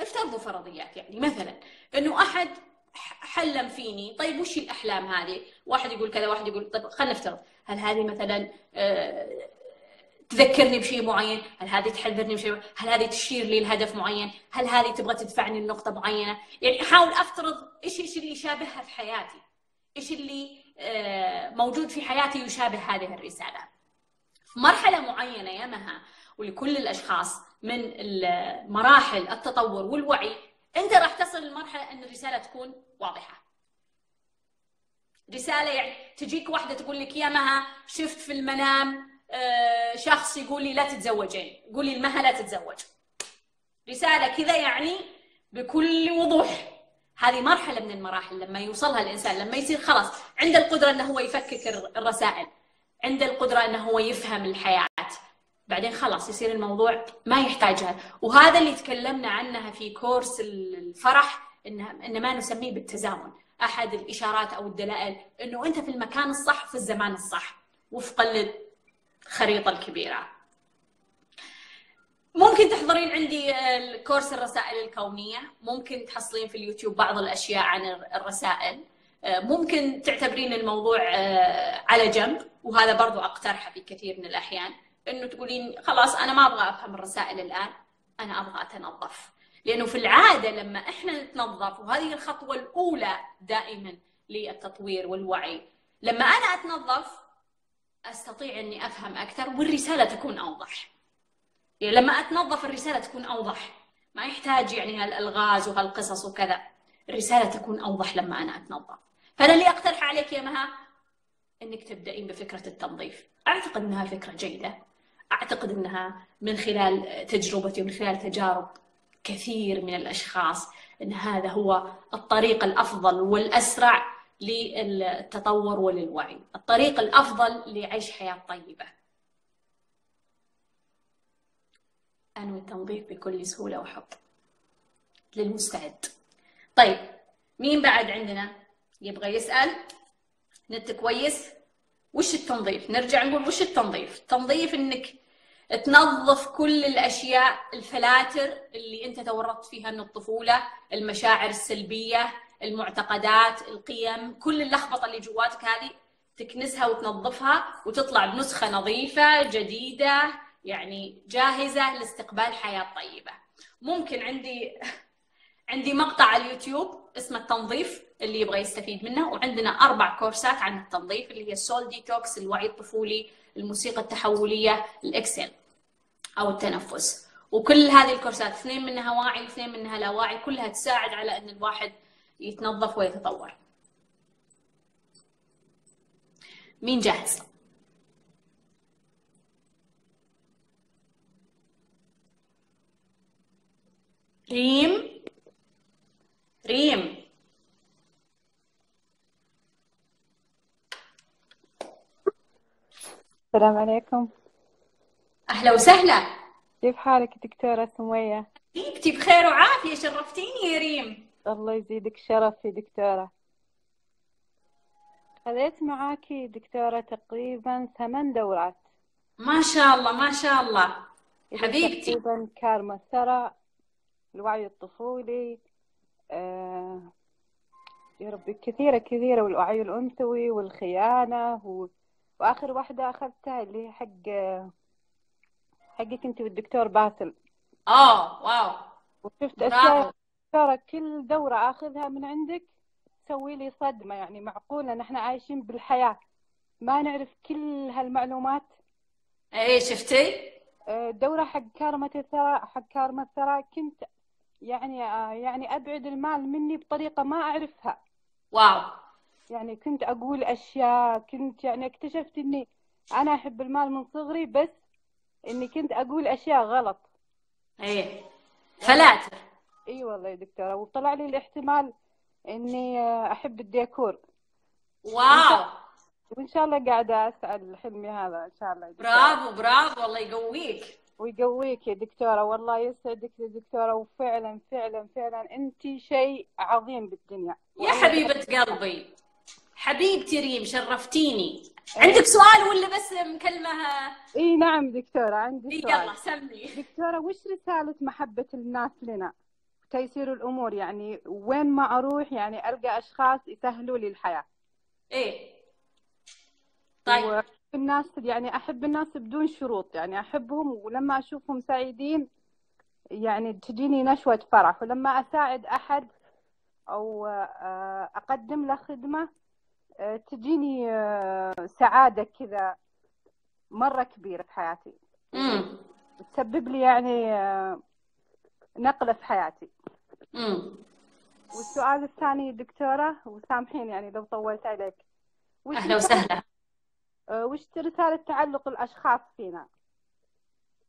افترضوا فرضيات يعني مثلا إنه أحد حلم فيني طيب وش الأحلام هذه؟ واحد يقول كذا واحد يقول طيب خلينا نفترض. هل هذه مثلا آه، تذكرني بشيء معين؟ هل هذه تحذرني بشيء هل هذه تشير لي لهدف معين؟ هل هذه تبغى تدفعني لنقطة معينة؟ يعني أحاول أفترض إيش إيش اللي يشابهها في حياتي. إيش اللي آه، موجود في حياتي يشابه هذه الرسالة. في مرحلة معينة يا مها ولكل الأشخاص من مراحل التطور والوعي أنت راح تصل لمرحلة أن الرسالة تكون واضحة. رسالة يعني تجيك واحدة تقول لك يا مها شفت في المنام شخص يقول لي لا تتزوجين. قولي المها لا تتزوج. رسالة كذا يعني بكل وضوح. هذه مرحلة من المراحل لما يوصلها الإنسان لما يصير خلاص عنده القدرة أنه هو يفكك الرسائل عنده القدرة أنه هو يفهم الحياة. بعدين خلاص يصير الموضوع ما يحتاجها. وهذا اللي تكلمنا عنها في كورس الفرح إن, إن ما نسميه بالتزامن. أحد الإشارات أو الدلائل أنه أنت في المكان الصح في الزمان الصح. وفقا الخريطة الكبيرة. ممكن تحضرين عندي الكورس الرسائل الكونية ممكن تحصلين في اليوتيوب بعض الأشياء عن الرسائل. ممكن تعتبرين الموضوع آه، على جنب وهذا برضو أقترحه في كثير من الأحيان إنه تقولين خلاص أنا ما أبغى أفهم الرسائل الآن أنا أبغى أتنظف. لأنه في العادة لما إحنا نتنظف وهذه الخطوة الأولى دائما للتطوير والوعي لما أنا أتنظف أستطيع أني أفهم أكثر والرسالة تكون أوضح. يعني لما أتنظف الرسالة تكون أوضح. ما يحتاج يعني هالألغاز وهالقصص وكذا. الرسالة تكون أوضح لما أنا أتنظف. فأنا اللي أقترح عليك يا مها إنك تبدأين بفكرة التنظيف. أعتقد إنها فكرة جيدة. أعتقد إنها من خلال تجربتي ومن خلال تجارب كثير من الأشخاص إن هذا هو الطريق الأفضل والأسرع للتطور وللوعي. الطريق الأفضل لعيش حياة طيبة. أنوي التنظيف بكل سهولة وحب. للمستعد. طيب مين بعد عندنا؟ يبغى يسأل؟ نت كويس؟ وش التنظيف؟ نرجع نقول وش التنظيف؟ التنظيف إنك تنظف كل الأشياء الفلاتر اللي أنت تورطت فيها من الطفولة المشاعر السلبية المعتقدات القيم كل اللخبطة اللي جواتك هذه تكنسها وتنظفها وتطلع بنسخة نظيفة جديدة يعني جاهزة لاستقبال حياة طيبة. ممكن عندي عندي مقطع على اليوتيوب اسمه التنظيف اللي يبغى يستفيد منه وعندنا أربع كورسات عن التنظيف اللي هي ال soul detox الوعي الطفولي الموسيقى التحولية ال exhale أو التنفس. وكل هذه الكورسات اثنين منها واعي واثنين منها لا واعي كلها تساعد على إن الواحد يتنظف ويتطور. مين جاهز؟ ريم؟ ريم. السلام عليكم. أهلا وسهلا. كيف حالك دكتورة سمية؟ حبيبتي بخير وعافية شرفتيني يا ريم. الله يزيدك شرف يا دكتورة. خذيت معاكي دكتورة تقريبا ثمان دورات. ما شاء الله ما شاء الله. حبيبتي. تقريبا كارما ثرى الوعي الطفولي آه يا ربي كثيرة كثيرة والوعي الأنثوي والخيانة و... وآخر واحدة أخذتها اللي حق حقك أنت والدكتور باسل. آه واو. وشفت. أشياء دكتورة كل دورة آخذها من عندك تسوي لي صدمة يعني معقولة نحن عايشين بالحياة. ما نعرف كل هالمعلومات. إيه شفتي؟ آه، دورة حق كارمة الثرى حق كارمة الثرى. كنت يعني آه، يعني أبعد المال مني بطريقة ما أعرفها. واو. يعني كنت أقول أشياء كنت يعني اكتشفت إني أنا أحب المال من صغري بس إني كنت أقول أشياء غلط. إيه. فلاتر. إي والله يا دكتورة وطلع لي الاحتمال إني آه، أحب الديكور. واو! وإن شاء الله قاعدة اسعى حلمي هذا إن شاء الله. برافو برافو الله يقويك. ويقويك يا دكتورة. والله يسعدك يا دكتورة وفعلا فعلا فعلا أنت شيء عظيم بالدنيا. يا حبيبة قلبي حبيبتي ريم شرفتيني. عندك سؤال ولا بس مكلمة إي نعم دكتورة عندي إيه، سؤال. يلا سمي دكتورة وش رسالة محبة الناس لنا؟ تيسير الأمور يعني وين ما أروح يعني ألقى أشخاص يسهلوا لي الحياة. إيه. طيب. الناس يعني أحب الناس بدون شروط يعني أحبهم ولما أشوفهم سعيدين يعني تجيني نشوة فرح. ولما أساعد أحد أو آه، أقدم له خدمة آه، تجيني آه، سعادة كذا مرة كبيرة في حياتي. امم تسبب لي يعني نقلة في حياتي. امم والسؤال الثاني دكتورة وسامحين يعني لو طولت عليك. وش أهلا وسهلا. آه، وش رسالة تعلق الأشخاص فينا؟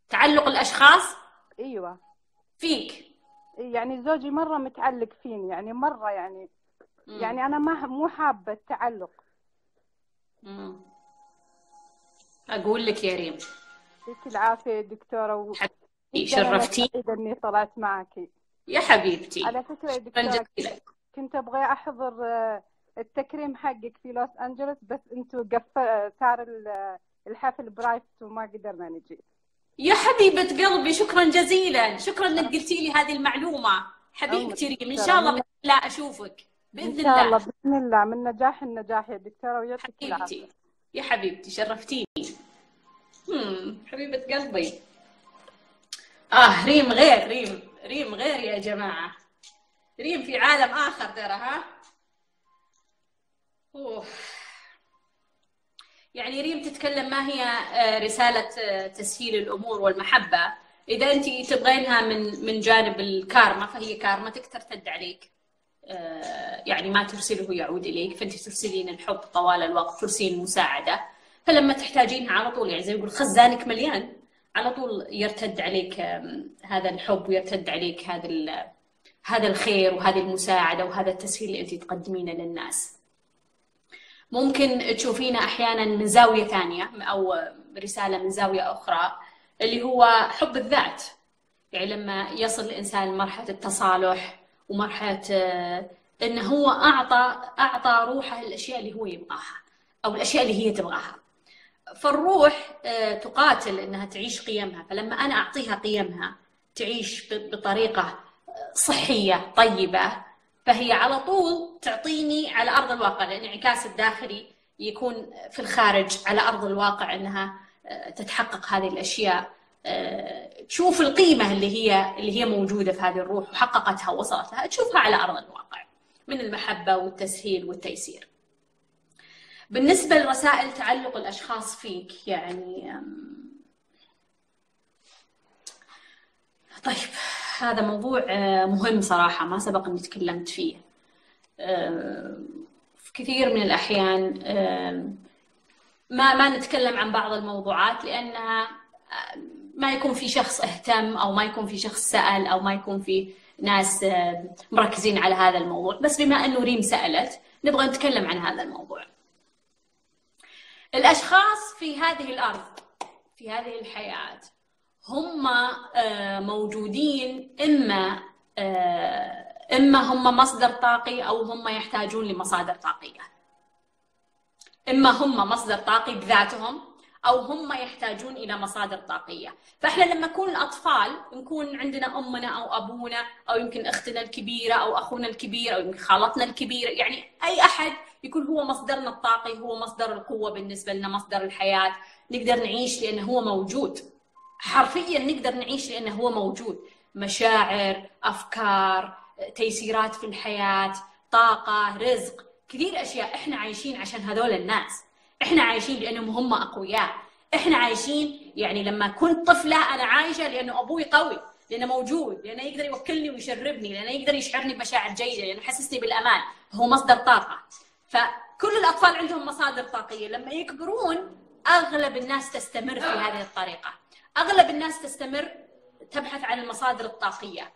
تعلق الأشخاص؟ أيوة. فيك. يعني زوجي مرة متعلق فيني يعني مرة يعني. مم. يعني أنا ما مو حابة التعلق. مم. أقول لك يا ريم. يعطيك العافية يا دكتورة و... أنا شرفتيني. سعيدة إني طلعت معك يا حبيبتي. على فكرة دكتورة كنت أبغى أحضر آه، التكريم حقك في لوس أنجلوس بس أنتوا قف... آه، صار ال- الحفل برايفت وما قدرنا نجي يا حبيبة قلبي شكرا جزيلا. شكرا إنك قلتي لي هذه المعلومة. حبيبتي ريم إن شاء الله بإذن الله أشوفك. بإذن شاء الله. الله بإذن الله. من نجاح النجاح يا دكتورة ويعطيك العافية. حبيبتي يا حبيبتي شرفتيني. حبيبة قلبي. آه ريم غير ريم ريم غير يا جماعة. ريم في عالم آخر ترى ها؟ أوه. يعني ريم تتكلم ما هي آه، رسالة آه، تسهيل الأمور والمحبة. إذا أنت تبغينها من من جانب الكارما فهي كارمتك ترتد عليك. آه، يعني ما ترسله يعود إليك فأنت ترسلين الحب طوال الوقت ترسلين المساعدة فلما تحتاجينها على طول يعني زي يقول خزانك مليان. على طول يرتد عليك هذا الحب ويرتد عليك هذا هذا الخير وهذه المساعدة وهذا التسهيل اللي أنت تقدمينه للناس. ممكن تشوفينه أحيانا من زاوية ثانية أو رسالة من زاوية أخرى اللي هو حب الذات. يعني لما يصل الإنسان لمرحلة التصالح ومرحلة آه، إنه هو أعطى أعطى روحه الأشياء اللي هو يبغاها أو الأشياء اللي هي تبغاها. فالروح آه، تقاتل إنها تعيش قيمها. فلما أنا أعطيها قيمها تعيش بطريقة صحية طيبة فهي على طول تعطيني على أرض الواقع. لأن انعكاس الداخلي يكون في الخارج على أرض الواقع أنها آه، تتحقق هذه الأشياء. آه، تشوف القيمة اللي هي اللي هي موجودة في هذه الروح وحققتها ووصلت لها تشوفها على أرض الواقع من المحبة والتسهيل والتيسير. بالنسبة لرسائل تعلق الأشخاص فيك يعني طيب هذا موضوع آه، مهم صراحة ما سبق أني تكلمت فيه. في كثير من الأحيان ما ما نتكلم عن بعض الموضوعات لأنها ما يكون في شخص اهتم أو ما يكون في شخص سأل أو ما يكون في ناس مركزين على هذا الموضوع. بس بما أنه ريم سألت نبغى نتكلم عن هذا الموضوع. الأشخاص في هذه الأرض في هذه الحياة هم آه، موجودين إما آه، إما هم مصدر طاقي أو هم يحتاجون لمصادر طاقية. إما هم مصدر طاقي بذاتهم أو هم يحتاجون إلى مصادر طاقية. فإحنا لما نكون أطفال نكون عندنا أمنا أو أبونا أو يمكن أختنا الكبيرة أو أخونا الكبير أو يمكن خالتنا الكبيرة يعني أي أحد يكون هو مصدرنا الطاقي هو مصدر القوة بالنسبة لنا مصدر الحياة. نقدر نعيش لأنه هو موجود. حرفيا نقدر نعيش لأنه هو موجود. مشاعر أفكار تيسيرات في الحياة طاقة رزق كثير أشياء إحنا عايشين عشان هذول الناس. إحنا عايشين لأنهم هم أقوياء. إحنا عايشين يعني لما كنت طفلة أنا عايشة لأنه أبوي قوي لأنه موجود لأنه يقدر يوكلني ويشربني لأنه يقدر يشعرني بمشاعر جيدة لأنه يحسسني بالأمان. هو مصدر طاقة. فكل الأطفال عندهم مصادر طاقية. لما يكبرون أغلب الناس تستمر في هذه الطريقة. أغلب الناس تستمر تبحث عن المصادر الطاقية.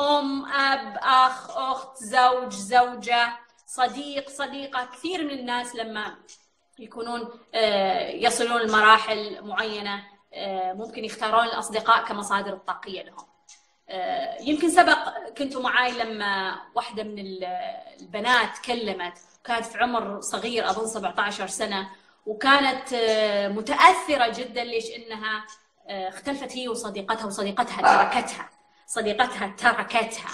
أم أب أخ أخت زوج زوجة صديق صديقة. كثير من الناس لما يكونون آه، يصلون لمراحل معينة آه، ممكن يختارون الأصدقاء كمصادر الطاقية لهم. آه، يمكن سبق كنتوا معاي لما واحدة من البنات كلمت كانت في عمر صغير أظن 17 سنة وكانت متأثرة جدا ليش إنها اختلفت هي وصديقتها وصديقتها تركتها. صديقتها تركتها.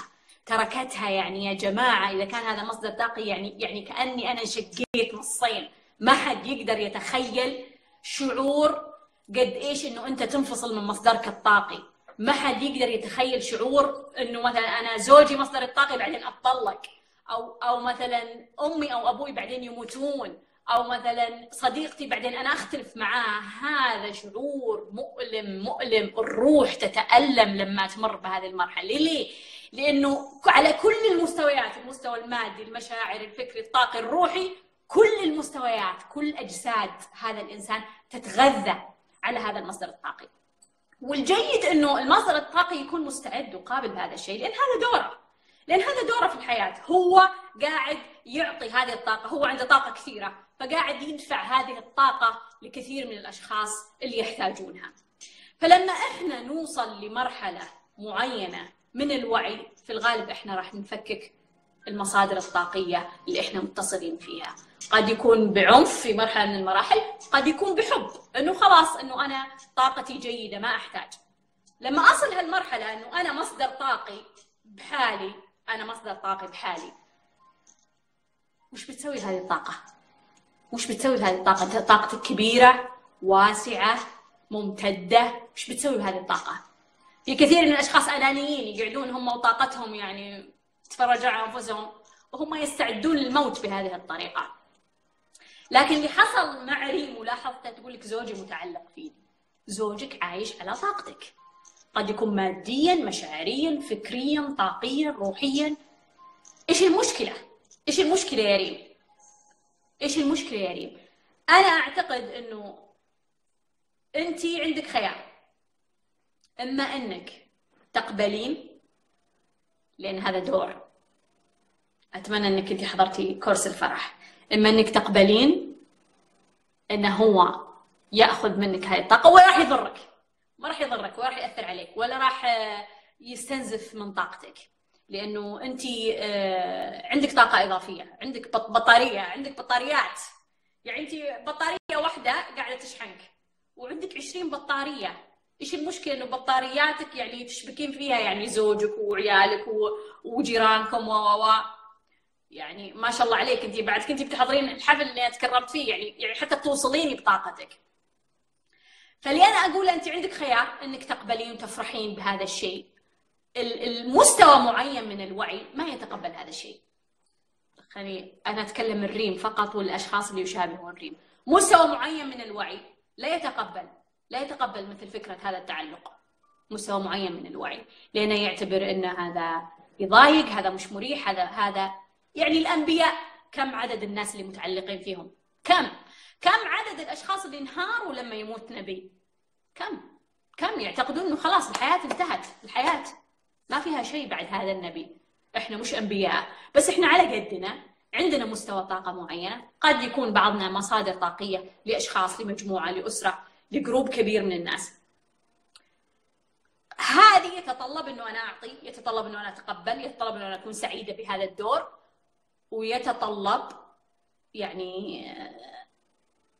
تركتها يعني يا جماعة إذا كان هذا مصدر طاقي يعني يعني كأني أنا شقيت نصين. ما حد يقدر يتخيل شعور قد إيش إنه أنت تنفصل من مصدرك الطاقي. ما حد يقدر يتخيل شعور إنه مثلا أنا زوجي مصدر الطاقي بعدين أتطلق. أو أو مثلا أمي أو أبوي بعدين يموتون أو مثلا صديقتي بعدين أنا أختلف معاها هذا شعور مؤلم مؤلم. الروح تتألم لما تمر بهذه المرحلة. ليه؟ لأنه على كل المستويات المستوى المادي المشاعر الفكري الطاقي الروحي كل المستويات كل أجساد هذا الإنسان تتغذى على هذا المصدر الطاقي. والجيد إنه المصدر الطاقي يكون مستعد وقابل لهذا الشيء لأن هذا دوره. لأن هذا دوره في الحياة. هو قاعد يعطي هذه الطاقة. هو عنده طاقة كثيرة. فقاعد يدفع هذه الطاقة لكثير من الأشخاص اللي يحتاجونها. فلما إحنا نوصل لمرحلة معينة من الوعي في الغالب إحنا راح نفكك المصادر الطاقية اللي إحنا متصلين فيها. قد يكون بعنف في مرحلة من المراحل قد يكون بحب. إنه خلاص إنه أنا طاقتي جيدة ما أحتاج. لما أصل هالمرحلة إنه أنا مصدر طاقي بحالي أنا مصدر طاقي بحالي وش بتسوي هذه الطاقة؟ وش بتسوي بهذه الطاقة؟ طاقتك كبيرة واسعة ممتدة، وش بتسوي بهذه الطاقة؟ في كثير من الأشخاص أنانيين يقعدون هم وطاقتهم يعني يتفرجون على أنفسهم وهم يستعدون للموت بهذه الطريقة. لكن اللي حصل مع ريم ولاحظته تقول لك زوجي متعلق فيني. زوجك عايش على طاقتك. قد يكون ماديا، مشاعريا، فكريا، طاقيا، روحيا. إيش المشكلة؟ إيش المشكلة يا ريم؟ إيش المشكلة يا ريم أنا أعتقد إنه أنت عندك خيار إما إنك تقبلين لأن هذا دور أتمنى إنك أنت حضرتي كورس الفرح إما إنك تقبلين إنه هو يأخذ منك هاي الطاقة ولا راح يضرك ما راح يضرك ولا راح يأثر عليك ولا راح يستنزف من طاقتك. لأنه أنت آه، عندك طاقة إضافية عندك بط- بطارية عندك بطاريات. يعني أنت بطارية واحدة قاعدة تشحنك وعندك 20 بطارية. إيش المشكلة إنه بطارياتك يعني تشبكين فيها؟ يعني زوجك وعيالك وجيرانكم و و يعني ما شاء الله عليك. أنت بعد كنتي بتحضرين الحفل اللي أنا تكرمت فيه يعني يعني حتى توصليني بطاقتك. فاللي أنا أقول أنت عندك خيار إنك تقبلين وتفرحين بهذا الشيء. ال- المستوى معين من الوعي ما يتقبل هذا الشيء. خليني أنا أتكلم الريم فقط والأشخاص اللي يشابهون الريم. مستوى معين من الوعي لا يتقبل لا يتقبل مثل فكرة هذا التعلق. مستوى معين من الوعي. لأنه يعتبر إن هذا يضايق هذا مش مريح هذا هذا يعني الأنبياء كم عدد الناس اللي متعلقين فيهم؟ كم؟ كم عدد الأشخاص اللي انهاروا لما يموت نبي؟ كم؟ كم يعتقدون إنه خلاص الحياة انتهت؟ الحياة ما فيها شيء بعد هذا النبي. إحنا مش أنبياء بس إحنا على قدنا. عندنا مستوى طاقة معينة. قد يكون بعضنا مصادر طاقية لأشخاص لمجموعة لأسرة لجروب كبير من الناس. هذه يتطلب إنه أنا أعطي يتطلب إنه أنا أتقبل يتطلب إنه أنا أكون سعيدة بهذا الدور ويتطلب يعني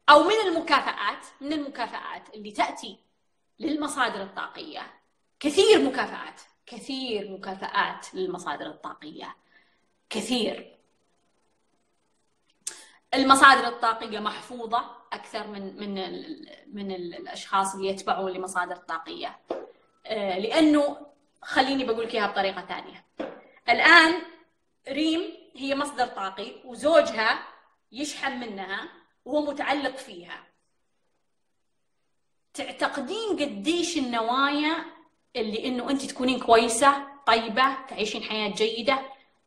أو من المكافآت من المكافآت اللي تأتي للمصادر الطاقية. كثير مكافآت كثير مكافآت للمصادر الطاقية. كثير. المصادر الطاقية محفوظة أكثر من من من ال الأشخاص اللي يتبعون لمصادر طاقية. آه، لأنه خليني بقول لك إياها بطريقة ثانية. الآن ريم هي مصدر طاقي وزوجها يشحن منها وهو متعلق فيها تعتقدين قديش النوايا اللي إنه أنت تكونين كويسة طيبة تعيشين حياة جيدة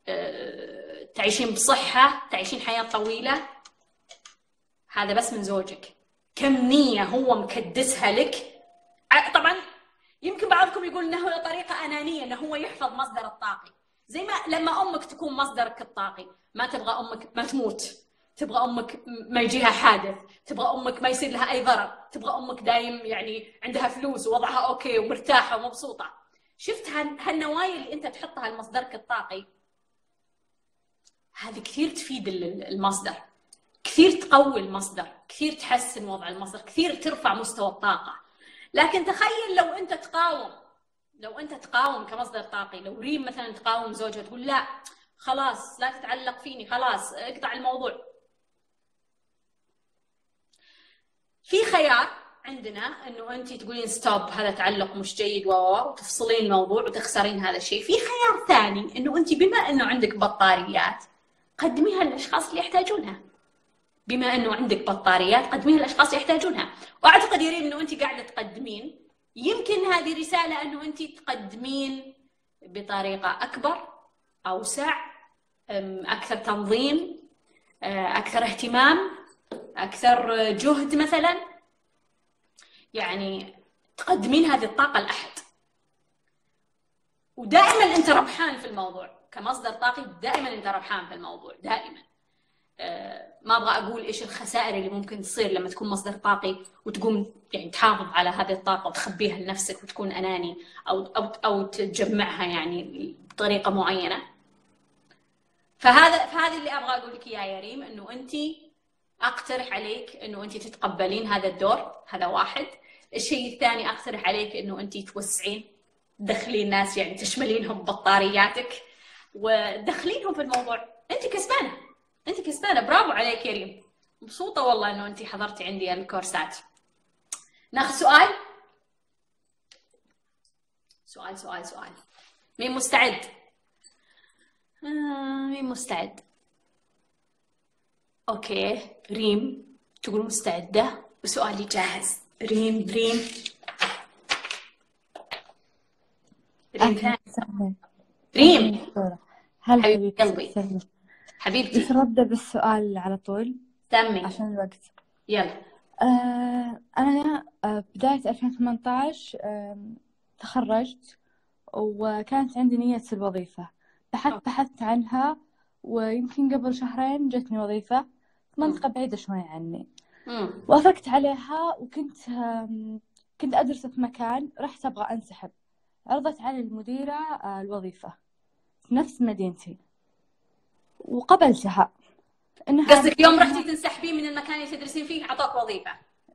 آه، تعيشين بصحة تعيشين حياة طويلة. هذا بس من زوجك. كم نية هو مكدسها لك؟ ع- طبعا يمكن بعضكم يقول إنه طريقة أنانية إنه هو يحفظ مصدر الطاقي. زي ما لما أمك تكون مصدرك الطاقي ما تبغى أمك ما تموت. تبغى أمك ما يجيها حادث تبغى أمك ما يصير لها أي ضرر تبغى أمك دايم يعني عندها فلوس ووضعها أوكي ومرتاحة ومبسوطة. شفت هال- هالنوايا اللي أنت تحطها لمصدرك الطاقي هذه كثير تفيد ال- ال- المصدر. كثير تقوي المصدر كثير تحسن وضع المصدر كثير ترفع مستوى الطاقة. لكن تخيل لو أنت تقاوم لو أنت تقاوم كمصدر طاقي لو ريم مثلا تقاوم زوجها تقول لا خلاص لا تتعلق فيني خلاص اقطع الموضوع. في خيار عندنا إنه انت تقولين stop هذا تعلق مش جيد و وتفصلين الموضوع وتخسرين هذا الشيء. في خيار ثاني إنه انت بما إنه عندك بطاريات قدميها للأشخاص اللي يحتاجونها. بما إنه عندك بطاريات قدميها للأشخاص اللي يحتاجونها. وأعتقد يا ريم إنه انت قاعدة تقدمين. يمكن هذه رسالة إنه انت تقدمين بطريقة أكبر أوسع أكثر تنظيم أه، أكثر اهتمام. أكثر جهد مثلا؟ يعني تقدمين هذه الطاقة لأحد. ودائما أنت ربحان في الموضوع. كمصدر طاقي دائما أنت ربحان في الموضوع. دائما. آه، ما أبغى أقول إيش الخسائر اللي ممكن تصير لما تكون مصدر طاقي وتقوم يعني تحافظ على هذه الطاقة وتخبيها لنفسك وتكون أناني أو أو أو تجمعها يعني بطريقة معينة. فهذا فهذا اللي أبغى أقول لك إياه يا ريم إنه انت أقترح عليك إنه انت تتقبلين هذا الدور هذا واحد. الشيء الثاني أقترح عليك إنه انت توسعين تدخلين ناس يعني تشملينهم بطارياتك ودخلينهم في الموضوع. انت كسبانة انت كسبانة. برافو عليك يا ريم. مبسوطة والله إنه انت حضرتي عندي الكورسات. ناخذ سؤال. سؤال سؤال سؤال. مين مستعد؟ آه مين مستعد؟ أوكي ريم تقول مستعدة؟ وسؤالي جاهز. ريم ريم. ريم ريم. هلا حبيب حبيبتي قلبي. سهلا حبيبتي. بس ردة بالسؤال على طول. سمي. عشان الوقت. يلا. آه أنا آه بداية 2018 آه تخرجت وكانت عندي نية الوظيفة. بحثت بحثت عنها ويمكن قبل شهرين جتني وظيفة في منطقة بعيدة شوي عني. وافقت عليها وكنت كنت أدرس في مكان رحت أبغى أنسحب. عرضت على المديرة آه، الوظيفة في نفس مدينتي. وقبلتها إنها قصدك يوم رحتي تنسحبين من المكان اللي تدرسين فيه عطوك وظيفة؟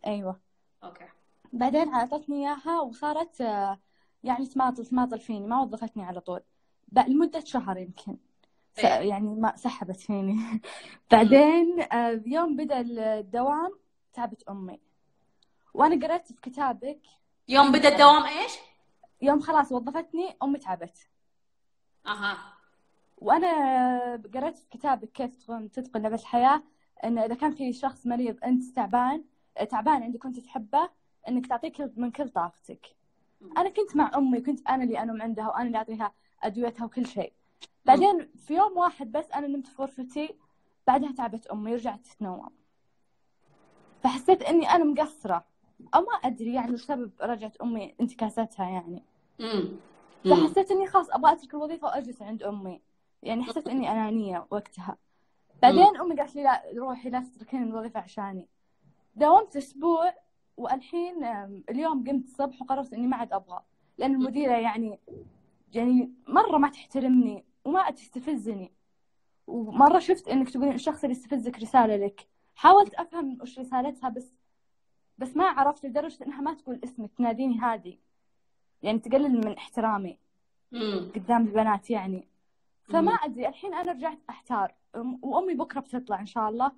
أيوة. أوكي. بعدين عطتني إياها وصارت آه، يعني تماطل تماطل فيني ما وظفتني على طول. لمدة شهر يمكن. يعني ما سحبت فيني بعدين آه، يوم بدأ الدوام تعبت أمي. وأنا قرأت في كتابك. يوم بدأ الدوام إيش؟ يوم خلاص وظفتني أمي تعبت. أها. وأنا قرأت في كتابك كيف تتقن لعبة الحياة إن إذا كان في شخص مريض أنت تعبان تعبان عندك كنت تحبه إنك تعطيك من كل طاقتك. أنا كنت مع أمي كنت أنا اللي أنوم عندها وأنا اللي أعطيها أدويتها وكل شيء. بعدين في يوم واحد بس أنا نمت في غرفتي بعدها تعبت أمي ورجعت تنوم فحسيت إني أنا مقصرة. أو ما أدري يعني سبب رجعت أمي انتكاستها يعني. فحسيت إني خلاص أبغى أترك الوظيفة وأجلس عند أمي. يعني حسيت إني أنانية وقتها. بعدين أمي قالت لي لا روحي لا تتركين الوظيفة عشاني. داومت أسبوع والحين اليوم قمت الصبح وقررت إني ما عاد أبغى. لأن المديرة يعني يعني مرة ما تحترمني وما تستفزني. ومرة شفت إنك تقولين الشخص اللي يستفزك رسالة لك. حاولت أفهم وش رسالتها بس بس ما عرفت لدرجة إنها ما تقول اسمك. تناديني هادي. يعني تقلل من احترامي قدام البنات يعني. فما أدري الحين أنا رجعت أحتار. وأمي بكرة بتطلع إن شاء الله.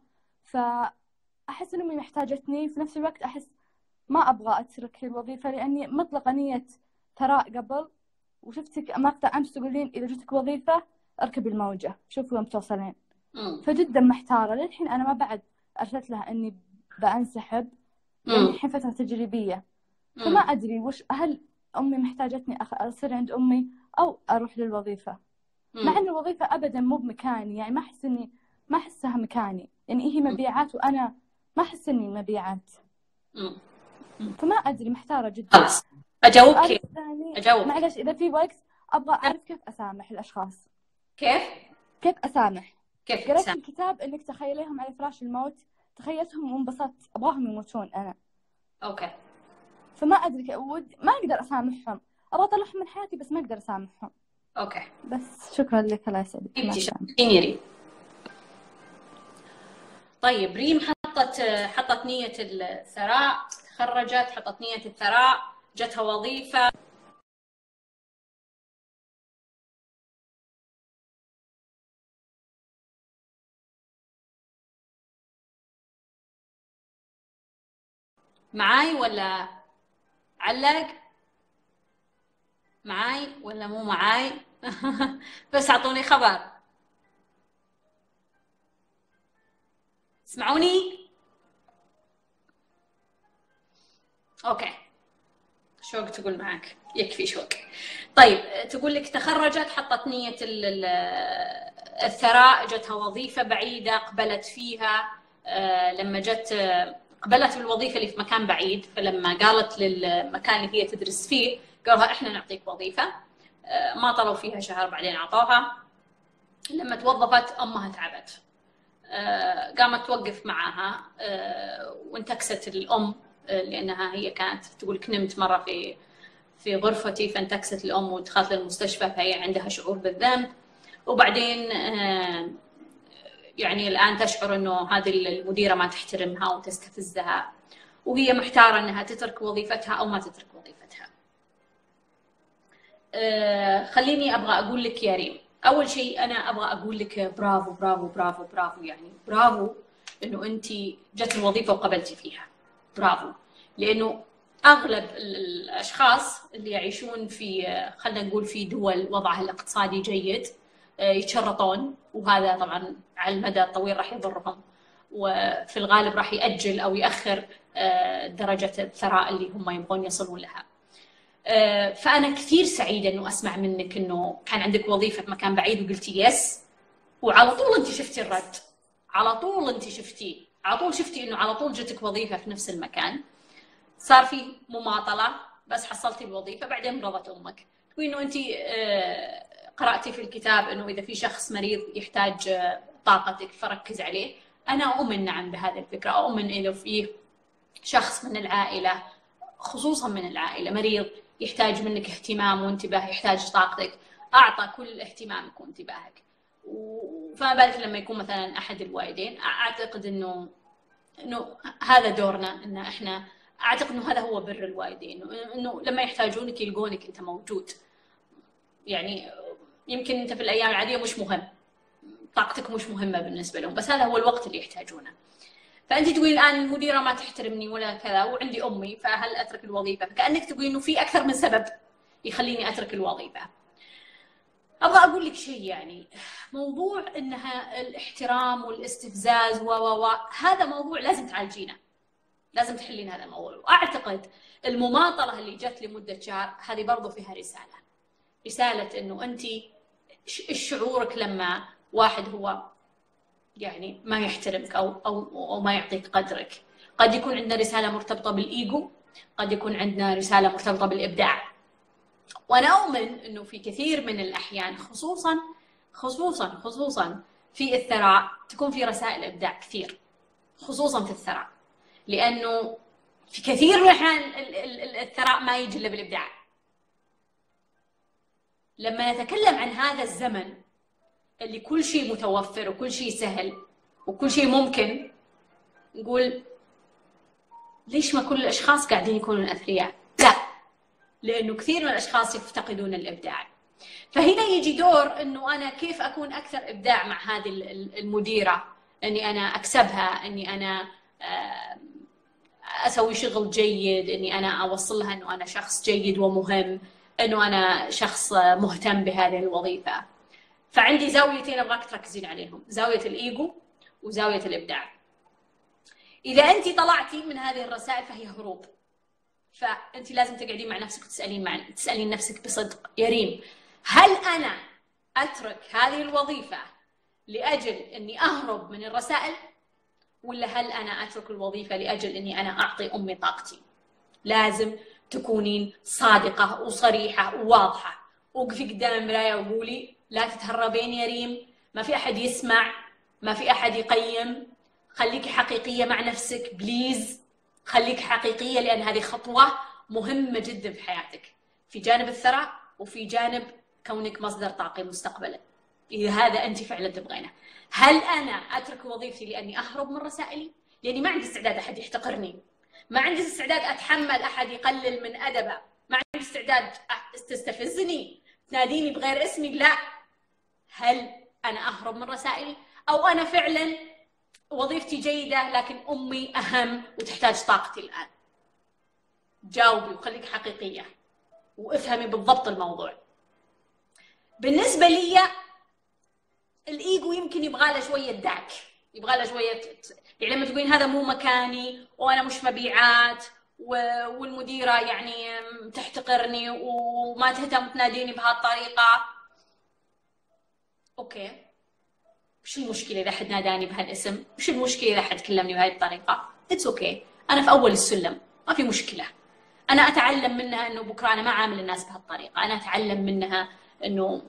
فأحس إن أمي محتاجتني. في نفس الوقت أحس ما أبغى أترك الوظيفة لأني مطلقة نية ثراء قبل. وشفتك مقطع أمس تقولين إذا جتك وظيفة اركبي الموجة شوفي وين بتوصلين. فجدا محتارة للحين أنا ما بعد أرسلت لها إني بأنسحب يعني الحين فترة تجريبية. فما أدري وش هل أمي محتاجتني أصير عند أمي أو أروح للوظيفة؟ مع أن الوظيفة أبدا مو بمكاني يعني ما أحس إني ما أحسها مكاني. يعني هي مبيعات وأنا ما أحس إني مبيعات. فما أدري محتارة جدا. خلاص. أجاوبك أجاوب. معلش إذا في وقت أبغى أعرف كيف أسامح الأشخاص. كيف؟ كيف أسامح؟ كيف قريت في الكتاب إنك تخيليهم على فراش الموت. تخيلتهم وانبسطت. أبغاهم يموتون أنا. okay. فما أدري ود ما أقدر أسامحهم. أبغى أطلعهم من حياتي بس ما أقدر أسامحهم. okay. بس شكرا لك الله يسعدك. طيب ريم حطت حطت نية الثراء تخرجت حطت نية الثراء. جتها وظيفة. معاي ولا علق؟ معاي ولا مو معاي؟ بس أعطوني خبر. اسمعوني أوكي. شوق تقول معك يكفي شوق. طيب تقول لك تخرجت حطت نية الثراء جتها وظيفة بعيدة قبلت فيها آه، لما جت قبلت بالوظيفه اللي في مكان بعيد فلما قالت للمكان اللي هي تدرس فيه قالوا إحنا نعطيك وظيفة. آه، ما طلوا فيها شهر بعدين أعطوها. لما توظفت أمها تعبت. آه، قامت توقف معها آه، وانتكست الأم. لأنها هي كانت تقول لك نمت مره في في غرفتي فانتكست الأم ودخلت للمستشفى فهي عندها شعور بالذنب. وبعدين يعني الآن تشعر أنه هذه المديرة ما تحترمها وتستفزها وهي محتارة أنها تترك وظيفتها أو ما تترك وظيفتها. أه خليني أبغى أقول لك يا ريم. أول شيء أنا أبغى أقول لك برافو برافو برافو برافو يعني برافو أنه أنت جت الوظيفة وقبلتي فيها. برافو. لأنه أغلب الأشخاص اللي يعيشون في خلينا نقول في دول وضعها الاقتصادي جيد آه، يتشرطون وهذا طبعا على المدى الطويل راح يضرهم وفي الغالب راح يأجل أو يأخر آه، درجة الثراء اللي هم يبغون يصلون لها. آه، فأنا كثير سعيدة أنه أسمع منك أنه كان عندك وظيفة في مكان بعيد وقلتي يس وعلى طول أنت شفتي الرد. على طول أنت شفتي. على طول شفتي أنه على طول جتك وظيفة في نفس المكان. صار في مماطلة بس حصلتي الوظيفة بعدين رضت أمك. تقولي أنه أنت قرأتي في الكتاب أنه إذا في شخص مريض يحتاج آه، طاقتك فركز عليه. أنا أؤمن نعم بهذه الفكرة. أؤمن إذا في شخص من العائلة خصوصا من العائلة مريض يحتاج منك اهتمام وانتباه يحتاج طاقتك. أعطى كل اهتمامك وانتباهك. فما بالك لما يكون مثلا أحد الوالدين؟ أعتقد إنه إنه هذا دورنا إن إحنا أعتقد إنه هذا هو بر الوالدين إنه لما يحتاجونك يلقونك أنت موجود. يعني يمكن أنت في الأيام العادية مش مهم. طاقتك مش مهمة بالنسبة لهم بس هذا هو الوقت اللي يحتاجونه. فأنت تقولين الآن المديره ما تحترمني ولا كذا وعندي أمي فهل أترك الوظيفة؟ فكأنك تقولين إنه في أكثر من سبب يخليني أترك الوظيفة. أبغى أقول لك شيء يعني. موضوع إنها الاحترام والاستفزاز و و هذا موضوع لازم تعالجينه. لازم تحلين هذا الموضوع. وأعتقد المماطلة اللي جت لمدة شهر هذه برضو فيها رسالة. رسالة إنه انت إيش شعورك لما واحد هو يعني ما يحترمك أو أو أو ما يعطيك قدرك؟ قد يكون عندنا رسالة مرتبطة بالإيجو قد يكون عندنا رسالة مرتبطة بالإبداع. وأنا اؤمن إنه في كثير من الأحيان خصوصا خصوصا خصوصا في الثراء تكون في رسائل إبداع كثير خصوصا في الثراء لأنه في كثير من الأحيان الثراء ما يجي الا بالابداع لما نتكلم عن هذا الزمن اللي كل شيء متوفر وكل شيء سهل وكل شيء ممكن نقول ليش ما كل الأشخاص قاعدين يكونون أثرياء؟ لا لأنه كثير من الأشخاص يفتقدون الإبداع. فهنا يجي دور إنه أنا كيف أكون أكثر إبداع مع هذه المديرة؟ إني أنا أكسبها إني أنا أسوي شغل جيد إني أنا اوصل لها إنه أنا شخص جيد ومهم إنه أنا شخص مهتم بهذه الوظيفة. فعندي زاويتين أبغاك تركزين عليهم زاوية الإيجو وزاوية الإبداع. إذا انت طلعتي من هذه الرسائل فهي هروب. فانت لازم تقعدين مع نفسك وتسألين مع تسألين نفسك بصدق. يا ريم هل أنا أترك هذه الوظيفة لأجل إني أهرب من الرسائل؟ ولا هل أنا أترك الوظيفة لأجل إني أنا أعطي أمي طاقتي؟ لازم تكونين صادقة وصريحة وواضحة. وقفي قدام المرايه وقولي لا تتهربين يا ريم ما في أحد يسمع ما في أحد يقيم. خليكي حقيقية مع نفسك بليز خليك حقيقية لأن هذه خطوة مهمة جدا في حياتك. في جانب الثراء وفي جانب كونك مصدر طاقة مستقبلا. إذا هذا أنت فعلا تبغينه. هل أنا أترك وظيفتي لأني أهرب من رسائلي؟ لأني ما عندي استعداد أحد يحتقرني. ما عندي استعداد أتحمل أحد يقلل من أدبه. ما عندي استعداد تستفزني تناديني بغير اسمي؟ لا. هل أنا أهرب من رسائلي؟ أو أنا فعلا وظيفتي جيدة لكن أمي أهم وتحتاج طاقتي الآن. جاوبي وخليك حقيقية وافهمي بالضبط الموضوع. بالنسبة لي الإيجو يمكن يبغى له شوية دعك يبغى له شوية يعني لما تقولين هذا مو مكاني وأنا مش مبيعات والمديرة يعني تحتقرني وما تهتم تناديني بهالطريقة. okay. وش المشكلة إذا حد ناداني بهالاسم؟ وش المشكلة إذا حد كلمني بهذه الطريقة؟ it's okay okay. أنا في أول السلم. ما في مشكلة. أنا أتعلم منها إنه بكرة أنا ما أعامل الناس بهالطريقة. أنا أتعلم منها إنه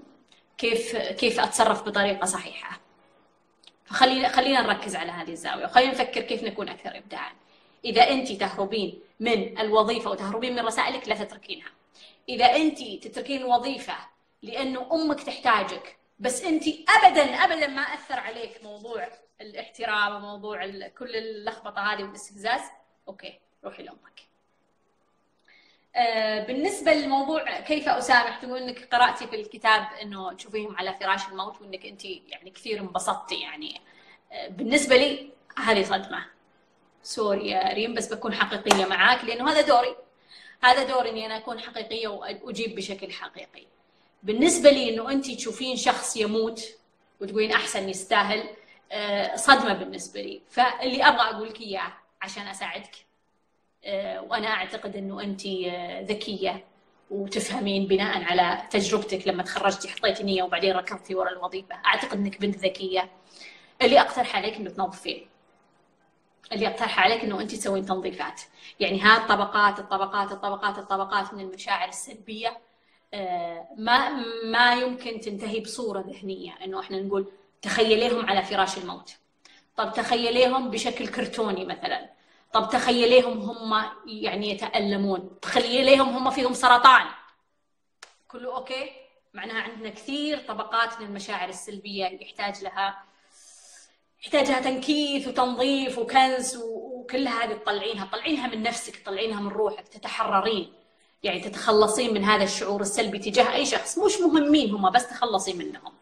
كيف كيف أتصرف بطريقة صحيحة. فخلينا خلينا نركز على هذه الزاوية. وخلينا نفكر كيف نكون أكثر ابداعا. إذا أنت تهربين من الوظيفة وتهربين من رسائلك لا تتركينها. إذا أنت تتركين الوظيفه لأنه أمك تحتاجك بس انت ابدا ابدا ما اثر عليك موضوع الاحترام وموضوع كل اللخبطة هذه والاستفزاز. أوكي روحي لأمك. آه، بالنسبة للموضوع كيف أسامح تقول إنك قرأتي في الكتاب إنه تشوفيهم على فراش الموت وإنك أنت يعني كثير انبسطتي يعني. آه، بالنسبة لي هذه صدمة. سوري يا ريم بس بكون حقيقية معاك لأنه هذا دوري. هذا دوري إني أنا أكون حقيقية وأجيب بشكل حقيقي. بالنسبة لي إنه انت تشوفين شخص يموت وتقولين أحسن يستاهل آه، صدمة بالنسبة لي. فاللي أبغى أقول لك إياه عشان أساعدك آه، وأنا أعتقد إنه انت آه، ذكية وتفهمين بناء على تجربتك لما تخرجتي حطيتي نية وبعدين ركضتي ورا الوظيفة. أعتقد إنك بنت ذكية. اللي أقترح عليك إنه تنظفين. اللي أقترح عليك إنه انت تسوين تنظيفات. يعني ها الطبقات الطبقات الطبقات الطبقات من المشاعر السلبية ما ما يمكن تنتهي بصورة ذهنية إنه إحنا نقول تخيليهم على فراش الموت. طب تخيليهم بشكل كرتوني مثلا. طب تخيليهم هم يعني يتألمون. تخيليهم هم فيهم سرطان. كله أوكي؟ معناها عندنا كثير طبقات من المشاعر السلبية يحتاج لها يحتاج لها تنكيث وتنظيف وكنس وكل هذه تطلعينها. تطلعينها من نفسك تطلعينها من روحك تتحررين. يعني تتخلصين من هذا الشعور السلبي تجاه أي شخص. مش مهمين هم بس تخلصي منهم.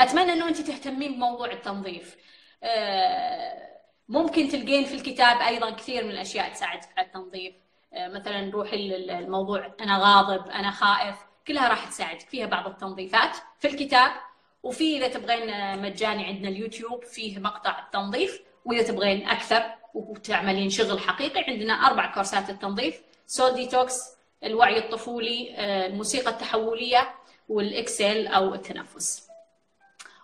أتمنى إنه انت تهتمين بموضوع التنظيف. آه، ممكن تلقين في الكتاب أيضا كثير من الأشياء تساعدك على التنظيف. آه، مثلا روحي الموضوع أنا غاضب أنا خائف كلها راح تساعدك فيها بعض التنظيفات في الكتاب. وفي إذا تبغين مجاني عندنا اليوتيوب فيه مقطع التنظيف. وإذا تبغين أكثر وتعملين شغل حقيقي عندنا أربع كورسات التنظيف. soul detox الوعي الطفولي آه، الموسيقى التحولية وال exhale أو التنفس.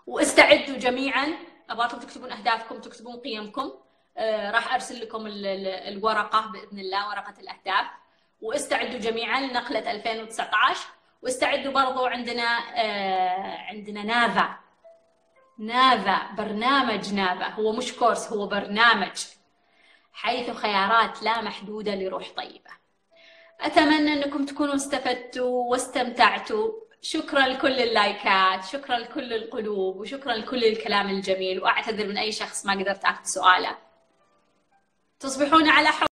واستعدوا جميعا. أبغاكم تكتبون أهدافكم تكتبون قيمكم. آه، راح أرسل لكم الورقة بإذن الله ورقة الأهداف. واستعدوا جميعا لنقلة 2019 واستعدوا برضو عندنا آه، عندنا نافا. نافا برنامج نافا. هو مش كورس هو برنامج. حيث خيارات لا محدودة لروح طيبة. أتمنى أنكم تكونوا استفدتوا واستمتعتوا. شكرا لكل اللايكات شكرا لكل القلوب وشكرا لكل الكلام الجميل. وأعتذر من أي شخص ما قدرت أخذ سؤاله. تصبحون على حب.